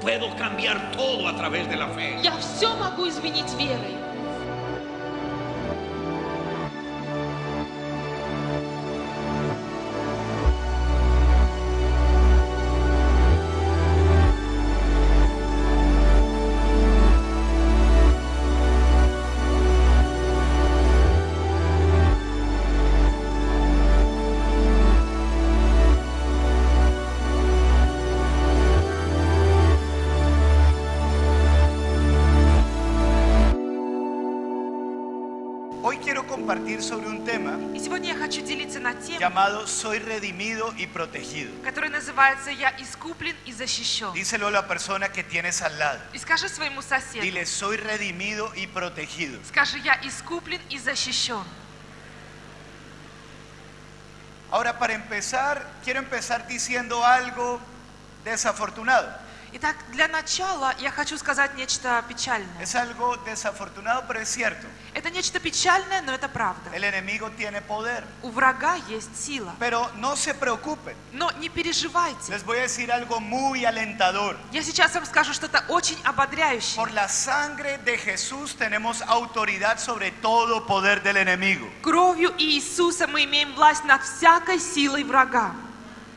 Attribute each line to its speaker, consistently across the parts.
Speaker 1: puedo cambiar todo a través de la fe.
Speaker 2: Я все могу изменить верой.
Speaker 3: compartir sobre un tema
Speaker 4: И сегодня я хочу делиться на тему,
Speaker 3: llamado Soy redimido y protegido.
Speaker 4: которая называется «Я искуплен и защищен».
Speaker 3: Díselo a la persona que tienes al lado.
Speaker 4: И скажи своему соседу,
Speaker 3: Dile, soy redimido y protegido.
Speaker 4: скажи «Я искуплен и защищен».
Speaker 3: Ahora, para empezar, quiero empezar diciendo algo desafortunado.
Speaker 4: Итак, для начала я хочу сказать нечто печальное.
Speaker 3: Es algo desafortunado, pero es cierto.
Speaker 4: Это нечто печальное, но это правда.
Speaker 3: El enemigo tiene poder.
Speaker 4: У врага есть сила.
Speaker 3: Pero no se preocupen.
Speaker 4: Но не переживайте.
Speaker 3: Les voy a decir algo muy alentador.
Speaker 4: Я сейчас вам скажу что-то очень ободряющее.
Speaker 3: Por la sangre de Jesús tenemos autoridad sobre todo poder del enemigo.
Speaker 4: Кровью Иисуса мы имеем власть над всякой силой врага.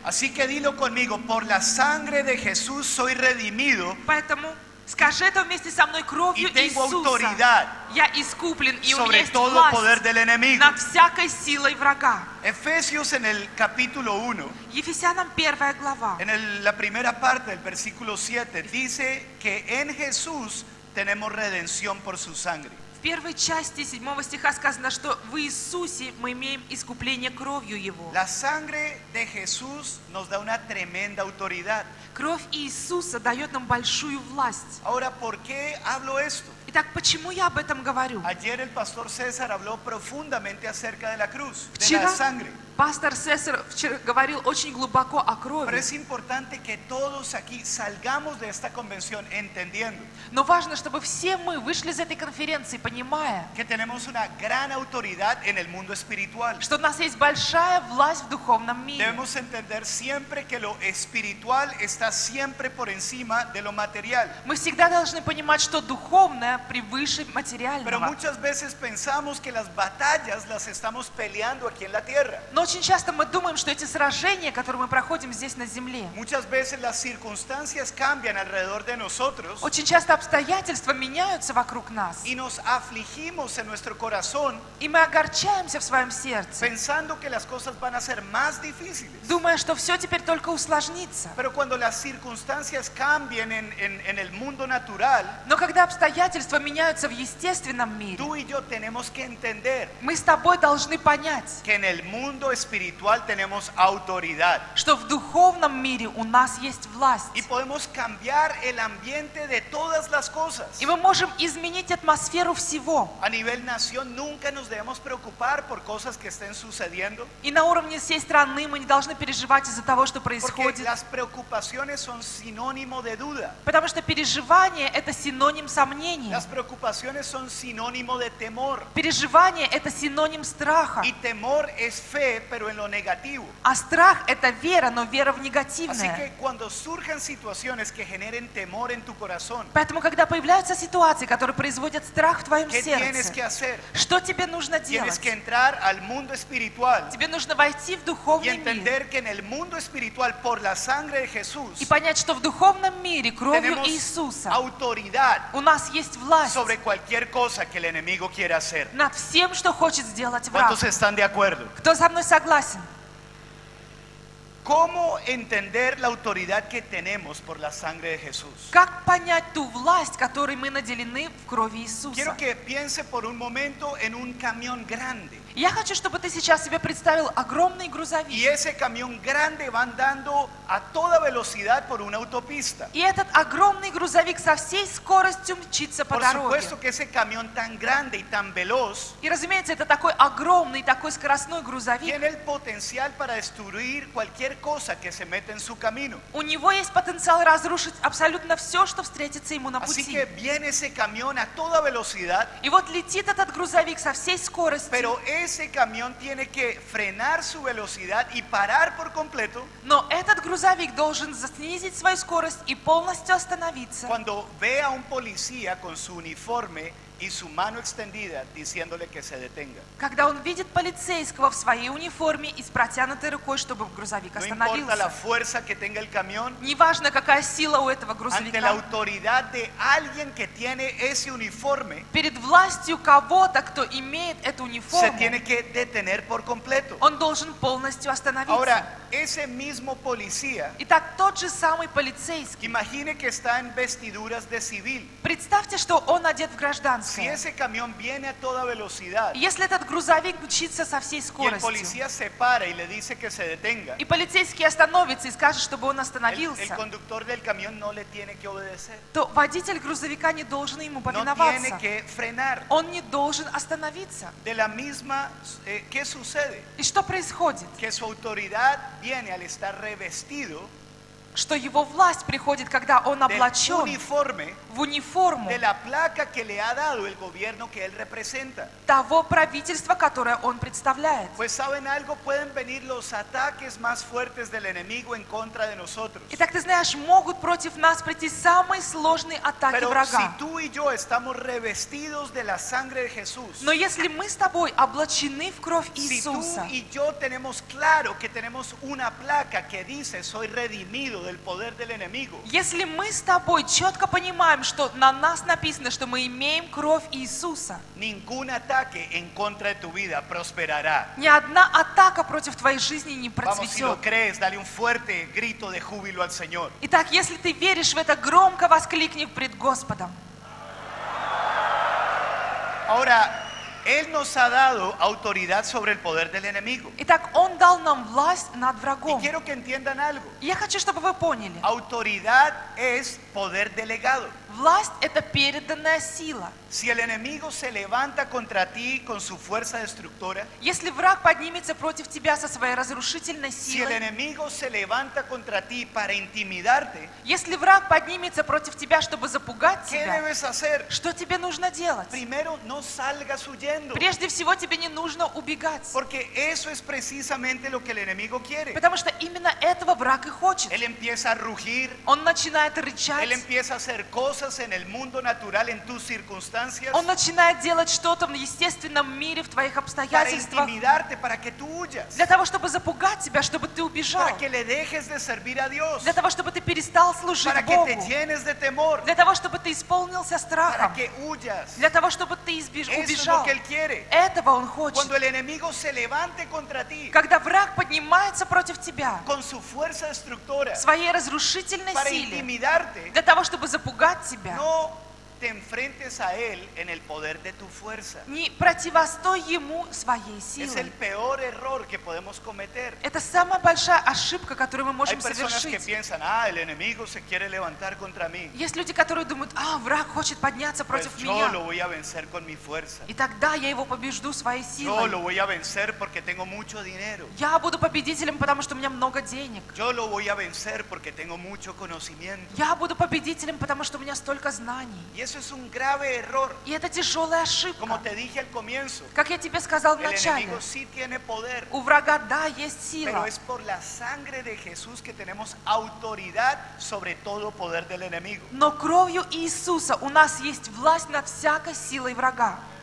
Speaker 3: Así que dilo conmigo, por la sangre de Jesús soy redimido
Speaker 4: Поэтому скажи это вместе со мной кровью
Speaker 3: y tengo
Speaker 4: Иисуса.
Speaker 3: autoridad
Speaker 4: Я искуплен, и у меня
Speaker 3: sobre
Speaker 4: есть
Speaker 3: todo
Speaker 4: власть
Speaker 3: poder del enemigo.
Speaker 4: над всякой силой врага.
Speaker 3: Efesios en el capítulo 1,
Speaker 4: Ефесянам первая глава.
Speaker 3: en el- la primera parte del versículo 7, dice que en Jesús tenemos redención por su sangre.
Speaker 4: В первой части седьмого стиха сказано, что в Иисусе мы имеем искупление кровью Его.
Speaker 3: La sangre de Jesús nos da una tremenda autoridad.
Speaker 4: Кровь Иисуса дает нам большую власть.
Speaker 3: Ahora, ¿por qué hablo esto?
Speaker 4: Итак, почему я об этом говорю?
Speaker 3: Ayer el pastor César habló profundamente acerca de la cruz, de la sangre.
Speaker 4: пастор вчера говорил очень глубоко о
Speaker 3: Pero
Speaker 4: крови.
Speaker 3: es importante que todos aquí salgamos de esta convención entendiendo
Speaker 4: Но важно, чтобы все мы вышли из этой конференции, понимая,
Speaker 3: que tenemos una gran autoridad en el mundo espiritual.
Speaker 4: что у нас есть большая власть в духовном мире.
Speaker 3: Debemos entender siempre que lo espiritual está siempre por encima de lo material.
Speaker 4: Мы всегда должны понимать, что духовное превыше
Speaker 3: Pero
Speaker 4: материального.
Speaker 3: muchas veces pensamos que las batallas las estamos peleando aquí en la tierra.
Speaker 4: Но очень часто мы думаем, что эти сражения, которые мы проходим здесь на земле,
Speaker 3: Muchas veces las circunstancias cambian alrededor de nosotros
Speaker 4: очень часто обстоятельства меняются вокруг нас.
Speaker 3: y nos afligimos en nuestro corazón
Speaker 4: И мы огорчаемся в своем сердце,
Speaker 3: pensando que las cosas van a ser más difíciles.
Speaker 4: думая, что все теперь только усложнится.
Speaker 3: Pero cuando las circunstancias cambien en, en- en el mundo natural,
Speaker 4: Но когда обстоятельства меняются в естественном мире,
Speaker 3: tú y yo tenemos que entender
Speaker 4: мы с тобой должны понять,
Speaker 3: que en el mundo espiritual tenemos autoridad
Speaker 4: что в духовном мире у нас есть власть.
Speaker 3: y podemos cambiar el ambiente de todas las cosas.
Speaker 4: И мы можем изменить атмосферу всего.
Speaker 3: A nivel nación nunca nos debemos preocupar por cosas que estén sucediendo,
Speaker 4: И на уровне всей страны мы не должны переживать из-за того, что
Speaker 3: porque
Speaker 4: происходит.
Speaker 3: las preocupaciones son sinónimo de duda.
Speaker 4: Потому что переживание – это синоним сомнения.
Speaker 3: Las preocupaciones son sinónimo de temor.
Speaker 4: Переживание – это синоним страха.
Speaker 3: Y temor es fe, pero en lo negativo.
Speaker 4: А страх – это вера, но вера в
Speaker 3: Así
Speaker 4: негативное.
Speaker 3: que cuando surjan situaciones que generen temor en tu corazón,
Speaker 4: Поэтому, когда появляются ситуации, которые производят страх в твоем
Speaker 3: ¿qué tienes que
Speaker 4: сердце,
Speaker 3: hacer?
Speaker 4: что тебе нужно
Speaker 3: Tienes
Speaker 4: делать?
Speaker 3: que entrar al mundo espiritual
Speaker 4: Тебе нужно войти в
Speaker 3: y
Speaker 4: духовный мир
Speaker 3: entender que en el mundo espiritual, por la sangre de Jesús,
Speaker 4: и понять, что в духовном мире кровью Иисуса
Speaker 3: autoridad
Speaker 4: у нас есть власть
Speaker 3: sobre cualquier cosa que el enemigo quiera hacer.
Speaker 4: над всем, что хочет сделать враг.
Speaker 3: ¿Cuántos están de acuerdo?
Speaker 4: Кто со мной согласен?
Speaker 3: ¿Cómo entender la autoridad que tenemos por la sangre de Jesús?
Speaker 4: Как понять ту власть, которой мы наделены в крови Иисуса?
Speaker 3: Quiero que piense por un momento en un camión grande.
Speaker 4: Я хочу, чтобы ты сейчас себе представил огромный
Speaker 3: Y
Speaker 4: грузовик.
Speaker 3: ese camión grande va andando a toda velocidad por una autopista.
Speaker 4: И этот огромный грузовик со всей скоростью мчится по
Speaker 3: Por
Speaker 4: дороге.
Speaker 3: supuesto que ese camión tan grande y tan veloz
Speaker 4: И, разумеется, это такой огромный, такой скоростной грузовик.
Speaker 3: tiene el potencial para destruir cualquier cosa que se mete en su camino.
Speaker 4: У него есть потенциал разрушить абсолютно все, что встретится ему на
Speaker 3: Así
Speaker 4: пути.
Speaker 3: que viene ese camión a toda velocidad,
Speaker 4: И вот летит этот грузовик со всей скоростью.
Speaker 3: pero ese camión tiene que frenar su velocidad y parar por completo
Speaker 4: Но этот грузовик должен снизить свою скорость и полностью остановиться,
Speaker 3: cuando ve a un policía con su uniforme y su mano extendida diciéndole que se detenga.
Speaker 4: когда он видит полицейского в своей униформе и с протянутой рукой, чтобы грузовик
Speaker 3: No importa la
Speaker 4: остановился.
Speaker 3: fuerza que tenga el camión,
Speaker 4: Неважно, какая сила у этого
Speaker 3: ante la
Speaker 4: грузовика.
Speaker 3: autoridad de alguien que tiene ese uniforme,
Speaker 4: Перед властью кого-то, кто имеет эту
Speaker 3: se
Speaker 4: униформу,
Speaker 3: tiene que detener por completo.
Speaker 4: он должен полностью остановиться.
Speaker 3: Ahora, ese mismo policía,
Speaker 4: Итак, тот же самый полицейский.
Speaker 3: imagine que está en vestiduras de civil.
Speaker 4: Представьте, что он одет в
Speaker 3: Si
Speaker 4: гражданское.
Speaker 3: ese camión viene a toda velocidad
Speaker 4: Если этот грузовик мчится со всей
Speaker 3: y el
Speaker 4: скоростью,
Speaker 3: policía se para y le dice que se detenga,
Speaker 4: и полицейский остановится и скажет, чтобы он
Speaker 3: el, el
Speaker 4: остановился,
Speaker 3: conductor del camión no le tiene que obedecer.
Speaker 4: то водитель грузовика не должен ему
Speaker 3: No tiene
Speaker 4: повиноваться.
Speaker 3: que frenar.
Speaker 4: Он не должен остановиться.
Speaker 3: De la misma, eh, ¿qué sucede?
Speaker 4: И что происходит?
Speaker 3: Que su autoridad viene al estar revestido
Speaker 4: Что его власть приходит, когда он облачен
Speaker 3: uniforme
Speaker 4: в униформу
Speaker 3: de la placa que le ha dado el gobierno que él representa.
Speaker 4: того правительства, которое он представляет.
Speaker 3: Pues saben algo, pueden venir los ataques más fuertes del enemigo en contra de nosotros.
Speaker 4: Итак, ты знаешь, могут против нас прийти самые сложные атаки
Speaker 3: Pero si
Speaker 4: врага.
Speaker 3: tú y yo estamos revestidos de la sangre de Jesús,
Speaker 4: Но если мы с тобой облачены в кровь
Speaker 3: si tú
Speaker 4: Иисуса,
Speaker 3: y yo tenemos claro que tenemos una placa que dice soy redimido del poder del enemigo,
Speaker 4: если мы с тобой четко понимаем, что на нас написано, что мы имеем кровь Иисуса,
Speaker 3: ningún ataque en contra de tu vida prosperará.
Speaker 4: ни одна атака против твоей жизни не
Speaker 3: Vamos, si lo
Speaker 4: процветет.
Speaker 3: crees, dale un fuerte grito de júbilo al Señor.
Speaker 4: Итак, если ты веришь в это, громко воскликни пред Господом.
Speaker 3: Ahora, Él nos ha dado autoridad sobre el poder del enemigo.
Speaker 4: Итак, Он дал нам власть над
Speaker 3: Y
Speaker 4: врагом.
Speaker 3: quiero que entiendan algo.
Speaker 4: И Я хочу, чтобы вы поняли.
Speaker 3: Autoridad es poder delegado.
Speaker 4: Власть – это переданная сила.
Speaker 3: Si el enemigo se levanta contra ti con su fuerza destructora,
Speaker 4: Если враг поднимется против тебя со своей разрушительной
Speaker 3: si el
Speaker 4: силой,
Speaker 3: enemigo se levanta contra ti para intimidarte,
Speaker 4: если враг поднимется против тебя, чтобы запугать
Speaker 3: ¿qué
Speaker 4: тебя,
Speaker 3: debes hacer?
Speaker 4: что тебе нужно делать?
Speaker 3: Primero, no salgas huyendo,
Speaker 4: Прежде всего, тебе не нужно убегать.
Speaker 3: porque eso es precisamente lo que el enemigo quiere.
Speaker 4: Потому что именно этого враг и хочет.
Speaker 3: Él empieza a rugir,
Speaker 4: Он начинает
Speaker 3: él
Speaker 4: рычать,
Speaker 3: empieza a hacer cosas en el mundo natural, en tus circunstancias,
Speaker 4: он начинает делать что-то в естественном мире, в твоих
Speaker 3: para
Speaker 4: обстоятельствах,
Speaker 3: intimidarte, para que tú huyas,
Speaker 4: для того, чтобы запугать тебя, чтобы ты убежал,
Speaker 3: para que le dejes de servir a Dios,
Speaker 4: для того, чтобы ты перестал служить
Speaker 3: para que te
Speaker 4: Богу,
Speaker 3: llenes de temor,
Speaker 4: для того, чтобы ты исполнился
Speaker 3: para
Speaker 4: страхом,
Speaker 3: que huyas.
Speaker 4: для того, чтобы ты избеж-
Speaker 3: Eso es lo
Speaker 4: убежал.
Speaker 3: que Él quiere.
Speaker 4: Этого он хочет.
Speaker 3: Cuando el enemigo se levante contra ti
Speaker 4: Когда враг поднимается против тебя
Speaker 3: con su fuerza destructora
Speaker 4: своей разрушительной
Speaker 3: para
Speaker 4: силе,
Speaker 3: intimidarte,
Speaker 4: для того, чтобы запугать тебя,
Speaker 3: no te enfrentes a Él en el poder de tu fuerza.
Speaker 4: не противостой ему своей
Speaker 3: Es el
Speaker 4: силой.
Speaker 3: peor error que podemos cometer.
Speaker 4: Это самая большая ошибка, которую мы
Speaker 3: Hay
Speaker 4: можем
Speaker 3: personas que
Speaker 4: совершить.
Speaker 3: piensan, ah, el enemigo se quiere levantar contra mí.
Speaker 4: Есть люди, которые думают, а, враг хочет подняться
Speaker 3: Pues
Speaker 4: против
Speaker 3: yo
Speaker 4: меня.
Speaker 3: lo voy a vencer con mi fuerza.
Speaker 4: И тогда я его побежду своей
Speaker 3: Yo lo
Speaker 4: силой.
Speaker 3: voy a vencer porque tengo mucho dinero.
Speaker 4: Я буду победителем, потому что у меня много денег.
Speaker 3: Yo lo voy a vencer porque tengo mucho conocimiento.
Speaker 4: Я буду победителем, потому что у меня столько знаний.
Speaker 3: Y eso es un grave error.
Speaker 4: И это тяжелая
Speaker 3: Como
Speaker 4: ошибка.
Speaker 3: te dije al comienzo,
Speaker 4: Как я тебе сказал
Speaker 3: el
Speaker 4: вначале,
Speaker 3: enemigo sí tiene poder.
Speaker 4: у врага, да, есть
Speaker 3: Pero
Speaker 4: сила.
Speaker 3: es por la sangre de Jesús que tenemos autoridad sobre todo poder del enemigo.
Speaker 4: Но кровью Иисуса у нас есть власть над всякой силой врага.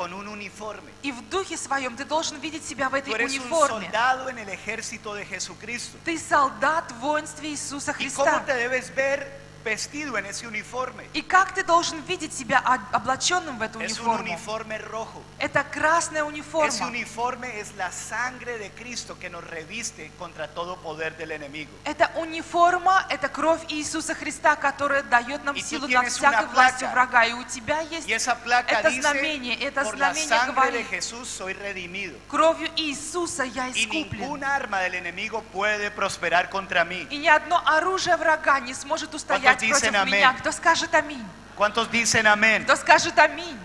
Speaker 3: con un uniforme.
Speaker 4: И в духе своем ты должен видеть себя в
Speaker 3: Tú
Speaker 4: этой
Speaker 3: eres un
Speaker 4: униформе.
Speaker 3: soldado en el ejército de Jesucristo.
Speaker 4: Ты солдат в воинстве Иисуса
Speaker 3: ¿Y cómo
Speaker 4: Христа.
Speaker 3: te debes ver vestido en ese uniforme?
Speaker 4: И как ты должен видеть себя облаченным в эту
Speaker 3: Es un
Speaker 4: униформу?
Speaker 3: uniforme rojo.
Speaker 4: Это красная
Speaker 3: Ese
Speaker 4: униформа.
Speaker 3: uniforme es la sangre de Cristo que nos reviste contra todo poder del enemigo.
Speaker 4: Это униформа, это кровь Иисуса Христа, которая дает нам силу
Speaker 3: tienes
Speaker 4: всякой
Speaker 3: placa.
Speaker 4: врага. И у тебя есть
Speaker 3: Y esa placa
Speaker 4: это
Speaker 3: dice,
Speaker 4: знамение, это
Speaker 3: por la
Speaker 4: знамение
Speaker 3: sangre de
Speaker 4: говорит,
Speaker 3: Jesús soy redimido.
Speaker 4: кровью Иисуса я
Speaker 3: Y
Speaker 4: искуплен.
Speaker 3: ninguna arma del enemigo puede prosperar contra mí.
Speaker 4: И ни одно оружие врага не сможет устоять
Speaker 3: dicen
Speaker 4: против
Speaker 3: аминь?
Speaker 4: меня. Кто скажет аминь?
Speaker 3: ¿Cuántos dicen amén?
Speaker 4: Кто скажет аминь?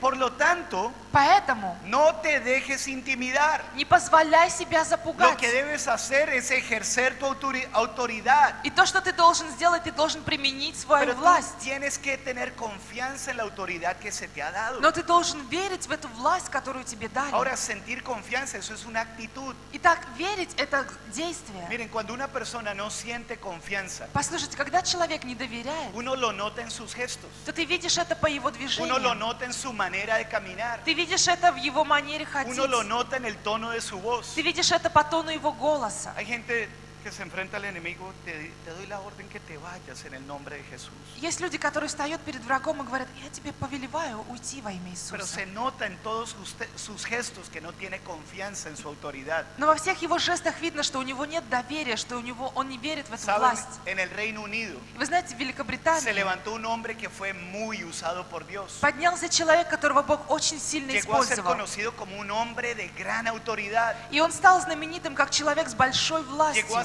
Speaker 3: Por lo tanto,
Speaker 4: Поэтому
Speaker 3: no te dejes intimidar.
Speaker 4: не позволяй себя
Speaker 3: Lo
Speaker 4: запугать.
Speaker 3: que debes hacer es ejercer tu autori- autoridad.
Speaker 4: И то, что ты должен сделать, ты должен применить свою
Speaker 3: Pero tú
Speaker 4: власть.
Speaker 3: tienes que tener confianza en la autoridad que se te ha dado.
Speaker 4: Но ты должен верить в эту власть, которую тебе дали.
Speaker 3: Ahora, sentir confianza, eso es una actitud.
Speaker 4: Итак, верить – это действие.
Speaker 3: Miren, cuando una persona no siente confianza,
Speaker 4: Послушайте, когда человек не доверяет,
Speaker 3: uno lo nota en sus gestos,
Speaker 4: то ты видишь это по его
Speaker 3: uno lo nota en su manera de caminar,
Speaker 4: Ты видишь это в его манере ходить.
Speaker 3: uno lo nota en el tono de su voz.
Speaker 4: Ты видишь это по тону его голоса.
Speaker 3: Hay gente que se enfrenta al enemigo, te, te doy la orden que te vayas en el nombre de Jesús.
Speaker 4: Есть люди, которые встают перед врагом и говорят, я тебе повелеваю уйти во имя
Speaker 3: Pero
Speaker 4: Иисуса.
Speaker 3: se nota en todos sus, te- sus gestos que no tiene confianza en su autoridad.
Speaker 4: Но во всех его жестах видно, что у него нет доверия, что у него он не верит в эту
Speaker 3: Saben,
Speaker 4: власть.
Speaker 3: en el Reino Unido
Speaker 4: Вы знаете, в
Speaker 3: se
Speaker 4: Великобритании
Speaker 3: levantó un hombre que fue muy usado por Dios.
Speaker 4: поднялся человек, которого Бог очень сильно
Speaker 3: Llegó a ser
Speaker 4: использовал.
Speaker 3: conocido como un hombre de gran autoridad.
Speaker 4: И он стал знаменитым как человек с большой властью.
Speaker 3: Llegó a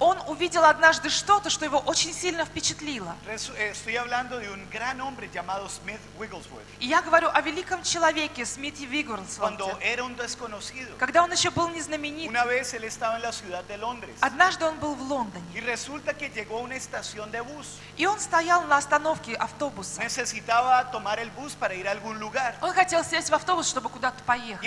Speaker 4: он увидел однажды что-то, что его очень сильно впечатлило.
Speaker 3: Eh.
Speaker 4: И я говорю о великом человеке Смите
Speaker 3: desconocido,
Speaker 4: Когда он еще был не знаменит,
Speaker 3: una vez él estaba en la ciudad de Londres
Speaker 4: однажды он был в Лондоне.
Speaker 3: estación.
Speaker 4: И он стоял на остановке автобуса. Он хотел сесть в автобус, чтобы куда-то поехать.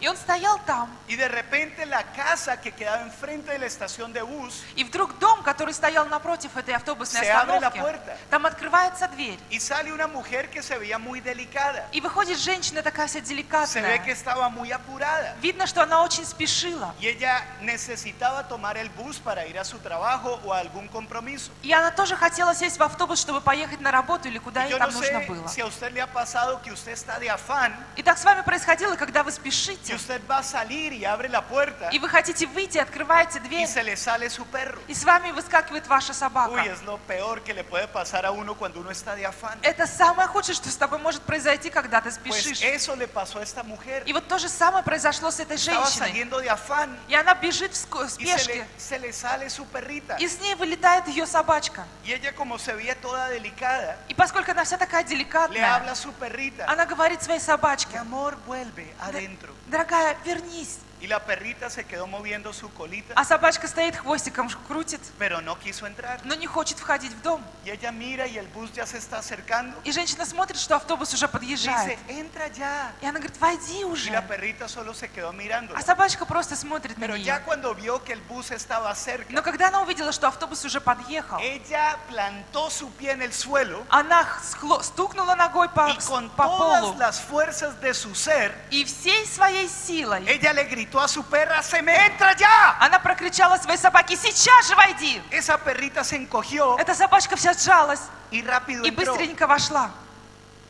Speaker 4: И он стоял там.
Speaker 3: y de repente la casa que quedaba enfrente de la estación de bus
Speaker 4: И вдруг дом, который стоял напротив этой автобусной
Speaker 3: Se abre la
Speaker 4: остановки,
Speaker 3: puerta.
Speaker 4: там открывается дверь.
Speaker 3: y sale una mujer que se veía muy delicada.
Speaker 4: И выходит женщина такая вся
Speaker 3: Se ve
Speaker 4: деликатная.
Speaker 3: que estaba muy apurada.
Speaker 4: Видно, что она очень спешила.
Speaker 3: Y ella necesitaba tomar el bus para ir a su trabajo o a algún compromiso.
Speaker 4: И она тоже хотела сесть в автобус, чтобы поехать на работу или куда ей
Speaker 3: Yo
Speaker 4: там
Speaker 3: no
Speaker 4: нужно
Speaker 3: sé
Speaker 4: было.
Speaker 3: si a usted le ha pasado que usted está de afán
Speaker 4: И так с вами происходило, когда вы
Speaker 3: y
Speaker 4: спешите,
Speaker 3: usted va a salir y abre la puerta
Speaker 4: и вы хотите выйти, открываете
Speaker 3: y
Speaker 4: дверь,
Speaker 3: se le sale su perro.
Speaker 4: и с вами выскакивает ваша
Speaker 3: Uy,
Speaker 4: собака.
Speaker 3: es lo peor que le puede pasar a uno cuando uno está de afán.
Speaker 4: Это самое худшее, что с тобой может произойти, когда ты
Speaker 3: Pues
Speaker 4: спешишь.
Speaker 3: eso le pasó a esta mujer.
Speaker 4: И вот то же самое произошло с этой
Speaker 3: Estaba
Speaker 4: женщиной.
Speaker 3: saliendo de afán
Speaker 4: И она бежит в
Speaker 3: y se
Speaker 4: спешке,
Speaker 3: le, se le sale su perrita.
Speaker 4: и с ней вылетает ее собачка.
Speaker 3: Y ella como se veía toda delicada,
Speaker 4: И поскольку она вся такая
Speaker 3: le
Speaker 4: деликатная,
Speaker 3: habla a su perrita.
Speaker 4: она говорит своей
Speaker 3: Mi
Speaker 4: собачке,
Speaker 3: amor, vuelve adentro.
Speaker 4: дорогая, вернись.
Speaker 3: Y la perrita se quedó moviendo su colita,
Speaker 4: А собачка стоит, хвостиком крутит,
Speaker 3: pero no quiso entrar.
Speaker 4: но не хочет входить в дом.
Speaker 3: Y ella mira y el bus ya se está acercando.
Speaker 4: И женщина смотрит, что автобус уже подъезжает.
Speaker 3: dice, entra ya.
Speaker 4: И она говорит, войди
Speaker 3: Y la
Speaker 4: уже.
Speaker 3: perrita solo se quedó mirando.
Speaker 4: А собачка просто смотрит на
Speaker 3: Pero
Speaker 4: нее.
Speaker 3: ya cuando vio que el bus estaba cerca,
Speaker 4: Но когда она увидела, что автобус уже подъехал,
Speaker 3: ella plantó su pie en el suelo
Speaker 4: она стукнула ногой по,
Speaker 3: y con
Speaker 4: по
Speaker 3: todas
Speaker 4: полу.
Speaker 3: las fuerzas de su ser,
Speaker 4: И всей своей силой
Speaker 3: ella le gritó a su perra, se me entra ya.
Speaker 4: она прокричала своей собаке, сейчас же войди.
Speaker 3: Esa perrita se encogió
Speaker 4: Эта собачка вся сжалась
Speaker 3: y rápido
Speaker 4: и
Speaker 3: entró.
Speaker 4: быстренько вошла.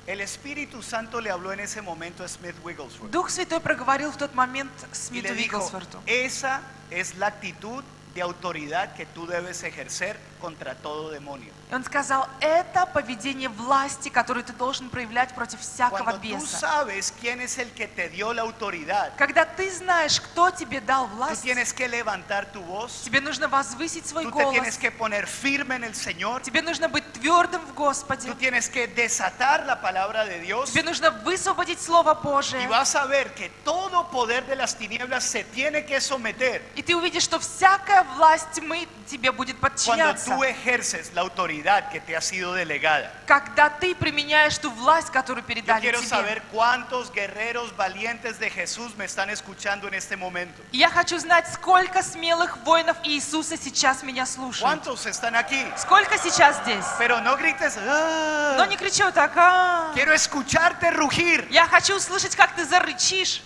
Speaker 3: El Espíritu Santo le habló en ese momento a Smith Wigglesworth
Speaker 4: Дух Святой проговорил в тот момент Смиту Вигглсворту.
Speaker 3: esa es la actitud de autoridad que tú debes ejercer contra todo demonio.
Speaker 4: И он сказал, это поведение власти, которое ты должен проявлять против всякого
Speaker 3: Cuando tú
Speaker 4: беса.
Speaker 3: sabes quién es el que te dio la autoridad,
Speaker 4: Когда ты знаешь, кто тебе дал
Speaker 3: tú
Speaker 4: власть,
Speaker 3: tienes que levantar tu voz,
Speaker 4: тебе нужно возвысить свой
Speaker 3: tú te
Speaker 4: голос,
Speaker 3: tienes que poner firme en el Señor,
Speaker 4: тебе нужно быть твердым в Господе,
Speaker 3: tú tienes que desatar la palabra de Dios
Speaker 4: тебе нужно высвободить Слово
Speaker 3: y
Speaker 4: Божие.
Speaker 3: vas a ver que todo poder de las tinieblas se tiene que someter
Speaker 4: И ты увидишь, что всякая вся власть тьмы тебе будет
Speaker 3: Cuando
Speaker 4: подчиняться.
Speaker 3: tú ejerces la autoridad que te ha sido delegada.
Speaker 4: Когда ты применяешь ту власть, которую
Speaker 3: Yo
Speaker 4: передали
Speaker 3: quiero
Speaker 4: тебе.
Speaker 3: saber cuántos guerreros valientes de Jesús me están escuchando en este momento.
Speaker 4: Я хочу знать, сколько смелых воинов Иисуса сейчас меня слушают.
Speaker 3: ¿Cuántos están aquí?
Speaker 4: Сколько сейчас здесь?
Speaker 3: Pero no grites. "Ah".
Speaker 4: Но не так. «А».
Speaker 3: Quiero escucharte rugir.
Speaker 4: Я хочу услышать, как ты зарычишь.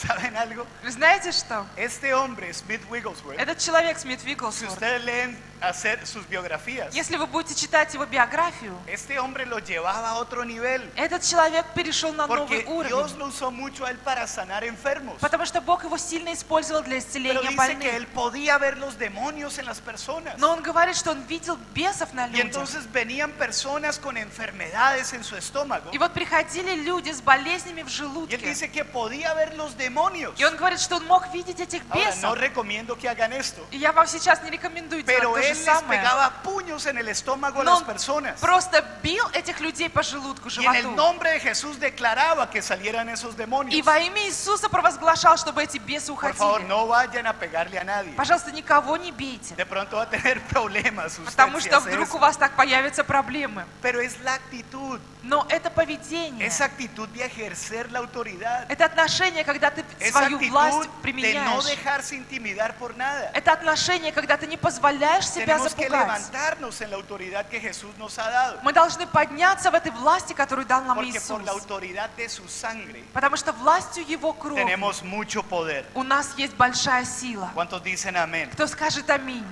Speaker 3: ¿Saben algo?
Speaker 4: Вы знаете что?
Speaker 3: Este hombre, Smith Wigglesworth,
Speaker 4: Этот человек Смит
Speaker 3: si
Speaker 4: Вигглсворт,
Speaker 3: ustedes leen hacer sus biografías,
Speaker 4: если вы будете читать его биографию,
Speaker 3: este hombre lo llevaba a otro nivel.
Speaker 4: этот человек перешел на новый
Speaker 3: Porque Dios
Speaker 4: уровень.
Speaker 3: lo usó mucho a él para sanar enfermos.
Speaker 4: Потому что Бог его сильно использовал для
Speaker 3: Pero
Speaker 4: исцеления
Speaker 3: dice que
Speaker 4: больных.
Speaker 3: él podía ver los demonios en las personas.
Speaker 4: Но он говорит, что он видел бесов на
Speaker 3: Y
Speaker 4: людях.
Speaker 3: entonces venían personas con enfermedades en su estómago.
Speaker 4: И вот приходили люди с болезнями в
Speaker 3: Y él
Speaker 4: желудке.
Speaker 3: dice que podía ver los demonios.
Speaker 4: И он говорит, что он мог видеть этих
Speaker 3: Ahora, no
Speaker 4: бесов.
Speaker 3: recomiendo que hagan esto.
Speaker 4: И я вам сейчас не рекомендую делать
Speaker 3: Pero
Speaker 4: то же
Speaker 3: les
Speaker 4: самое.
Speaker 3: pegaba puños en el estómago a
Speaker 4: Но
Speaker 3: las
Speaker 4: он
Speaker 3: personas.
Speaker 4: просто бил этих людей по желудку,
Speaker 3: Y en el
Speaker 4: животу.
Speaker 3: nombre de Jesús declaraba que salieran esos
Speaker 4: И во имя Иисуса провозглашал, чтобы эти бесы
Speaker 3: Por favor,
Speaker 4: уходили.
Speaker 3: no vayan a pegarle a nadie.
Speaker 4: Пожалуйста, никого не бейте.
Speaker 3: De pronto va a tener problemas usted
Speaker 4: Потому
Speaker 3: si
Speaker 4: что
Speaker 3: hace
Speaker 4: вдруг
Speaker 3: eso.
Speaker 4: у вас так появятся проблемы.
Speaker 3: Pero es la actitud,
Speaker 4: Но это поведение.
Speaker 3: esa actitud de ejercer la autoridad.
Speaker 4: Это отношение, когда ты
Speaker 3: Esa
Speaker 4: свою власть
Speaker 3: actitud de no
Speaker 4: применяешь.
Speaker 3: dejarse intimidar por nada.
Speaker 4: Это отношение, когда ты не позволяешь себя
Speaker 3: Tenemos que
Speaker 4: запугать.
Speaker 3: levantarnos en la autoridad que Jesús nos ha dado.
Speaker 4: Мы должны подняться в этой власти, которую дал нам
Speaker 3: Porque por
Speaker 4: Иисус.
Speaker 3: la autoridad de su sangre
Speaker 4: Потому что властью Его крови
Speaker 3: tenemos mucho poder.
Speaker 4: у нас есть большая сила.
Speaker 3: ¿Cuántos dicen amén?
Speaker 4: Кто скажет аминь?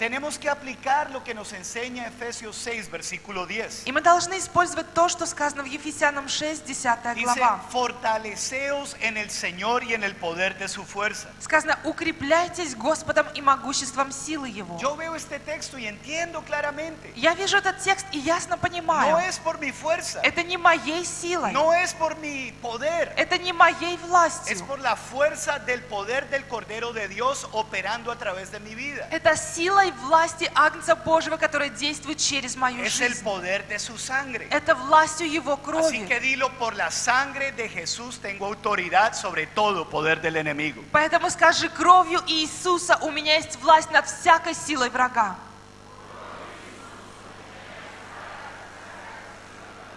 Speaker 3: Tenemos que aplicar lo que nos enseña Efesios 6, versículo 10.
Speaker 4: И мы должны использовать то, что сказано в Ефесянам 6, 10
Speaker 3: Dice,
Speaker 4: глава.
Speaker 3: fortaleceos en el Señor y en el poder de su fuerza.
Speaker 4: Сказано, укрепляйтесь Господом и могуществом силы Его.
Speaker 3: Yo veo este texto y entiendo claramente.
Speaker 4: Я вижу этот текст и ясно
Speaker 3: No
Speaker 4: понимаю.
Speaker 3: es por mi fuerza,
Speaker 4: Это не моей силой.
Speaker 3: no es por mi poder,
Speaker 4: Это не моей
Speaker 3: es
Speaker 4: властью.
Speaker 3: por la fuerza del poder del Cordero de Dios operando a través de mi vida.
Speaker 4: Это силой власти Агнца Божьего, которая действует через мою
Speaker 3: Es el
Speaker 4: жизнь.
Speaker 3: poder de su sangre.
Speaker 4: Это властью Его
Speaker 3: Así
Speaker 4: крови.
Speaker 3: que dilo, por la sangre de Jesús tengo autoridad sobre todo poder del enemigo.
Speaker 4: Поэтому скажи, кровью Иисуса у меня есть власть над всякой силой врага.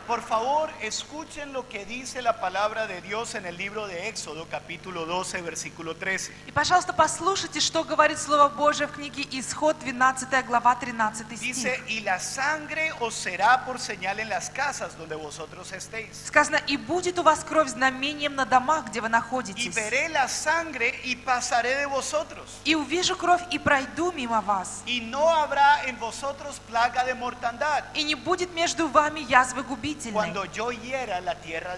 Speaker 3: Por favor, escuchen lo que dice la palabra de Dios en el libro de Éxodo, capítulo 12, versículo 13.
Speaker 4: И, пожалуйста, послушайте, что говорит Слово Божие в книге Исход, 12 глава, 13
Speaker 3: Dice,
Speaker 4: стих.
Speaker 3: y la sangre os será por señal en las casas donde vosotros estéis.
Speaker 4: Сказано, и будет у вас кровь знамением на домах, где вы
Speaker 3: Y
Speaker 4: находитесь.
Speaker 3: veré la sangre y pasaré de vosotros.
Speaker 4: И увижу кровь и пройду мимо вас.
Speaker 3: Y no habrá en vosotros plaga de mortandad
Speaker 4: И не будет между вами язвы губительной,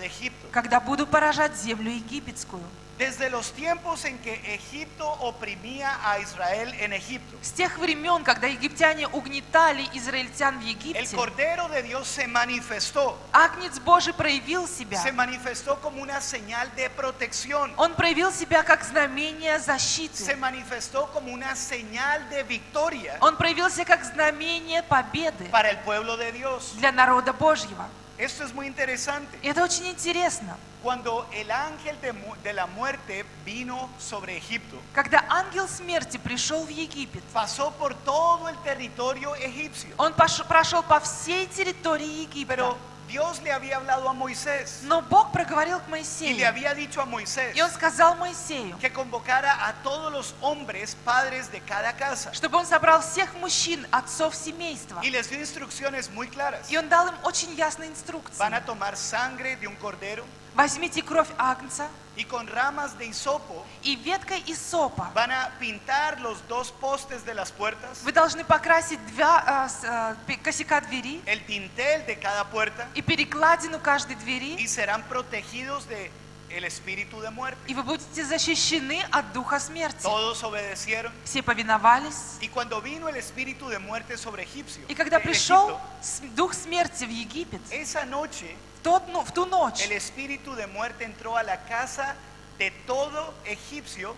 Speaker 3: Egipto.
Speaker 4: когда буду поражать землю египетскую.
Speaker 3: Desde los tiempos en que Egipto oprimía a Israel en Egipto,
Speaker 4: С тех времен, когда египтяне угнетали израильтян в
Speaker 3: el
Speaker 4: Египте,
Speaker 3: Cordero de Dios se manifestó.
Speaker 4: Агнец Божий проявил себя.
Speaker 3: Se manifestó como una señal de protección.
Speaker 4: Он проявил себя как знамение защиты.
Speaker 3: Se manifestó como una señal de victoria
Speaker 4: Он проявился как знамение победы
Speaker 3: para el pueblo de Dios.
Speaker 4: для народа Божьего.
Speaker 3: Esto es muy interesante.
Speaker 4: Это очень интересно.
Speaker 3: Cuando el ángel de, de la muerte vino sobre Egipto,
Speaker 4: Когда ангел смерти пришел в Египет,
Speaker 3: pasó por todo el territorio egipcio.
Speaker 4: он пош- прошел по всей территории Египта.
Speaker 3: Pero Dios le había hablado a Moisés
Speaker 4: Но Бог проговорил к
Speaker 3: y le
Speaker 4: Моисею.
Speaker 3: había dicho a Moisés
Speaker 4: И он сказал Моисею,
Speaker 3: que convocara a todos los hombres, padres de cada casa.
Speaker 4: чтобы он собрал всех мужчин, отцов семейства.
Speaker 3: Y les dio instrucciones muy claras.
Speaker 4: И он дал им очень ясные инструкции.
Speaker 3: Van a tomar sangre de un cordero
Speaker 4: Возьмите кровь агнца
Speaker 3: y con ramas de hisopo
Speaker 4: и веткойисопа.
Speaker 3: van a pintar los dos postes de las puertas,
Speaker 4: Вы должны покрасить два а, а, пи- косяка двери
Speaker 3: el dintel de cada puerta
Speaker 4: и перекладину каждой двери,
Speaker 3: y serán protegidos de el espíritu de muerte.
Speaker 4: и вы будете защищены от духа смерти.
Speaker 3: Todos obedecieron.
Speaker 4: Все повиновались.
Speaker 3: Y cuando vino el espíritu de muerte sobre Egipcio,
Speaker 4: И когда пришел
Speaker 3: Egipto,
Speaker 4: дух смерти в Египет,
Speaker 3: esa noche
Speaker 4: в, тот, ну, в ту ночь
Speaker 3: el espíritu de muerte entró a la casa de todo egipcio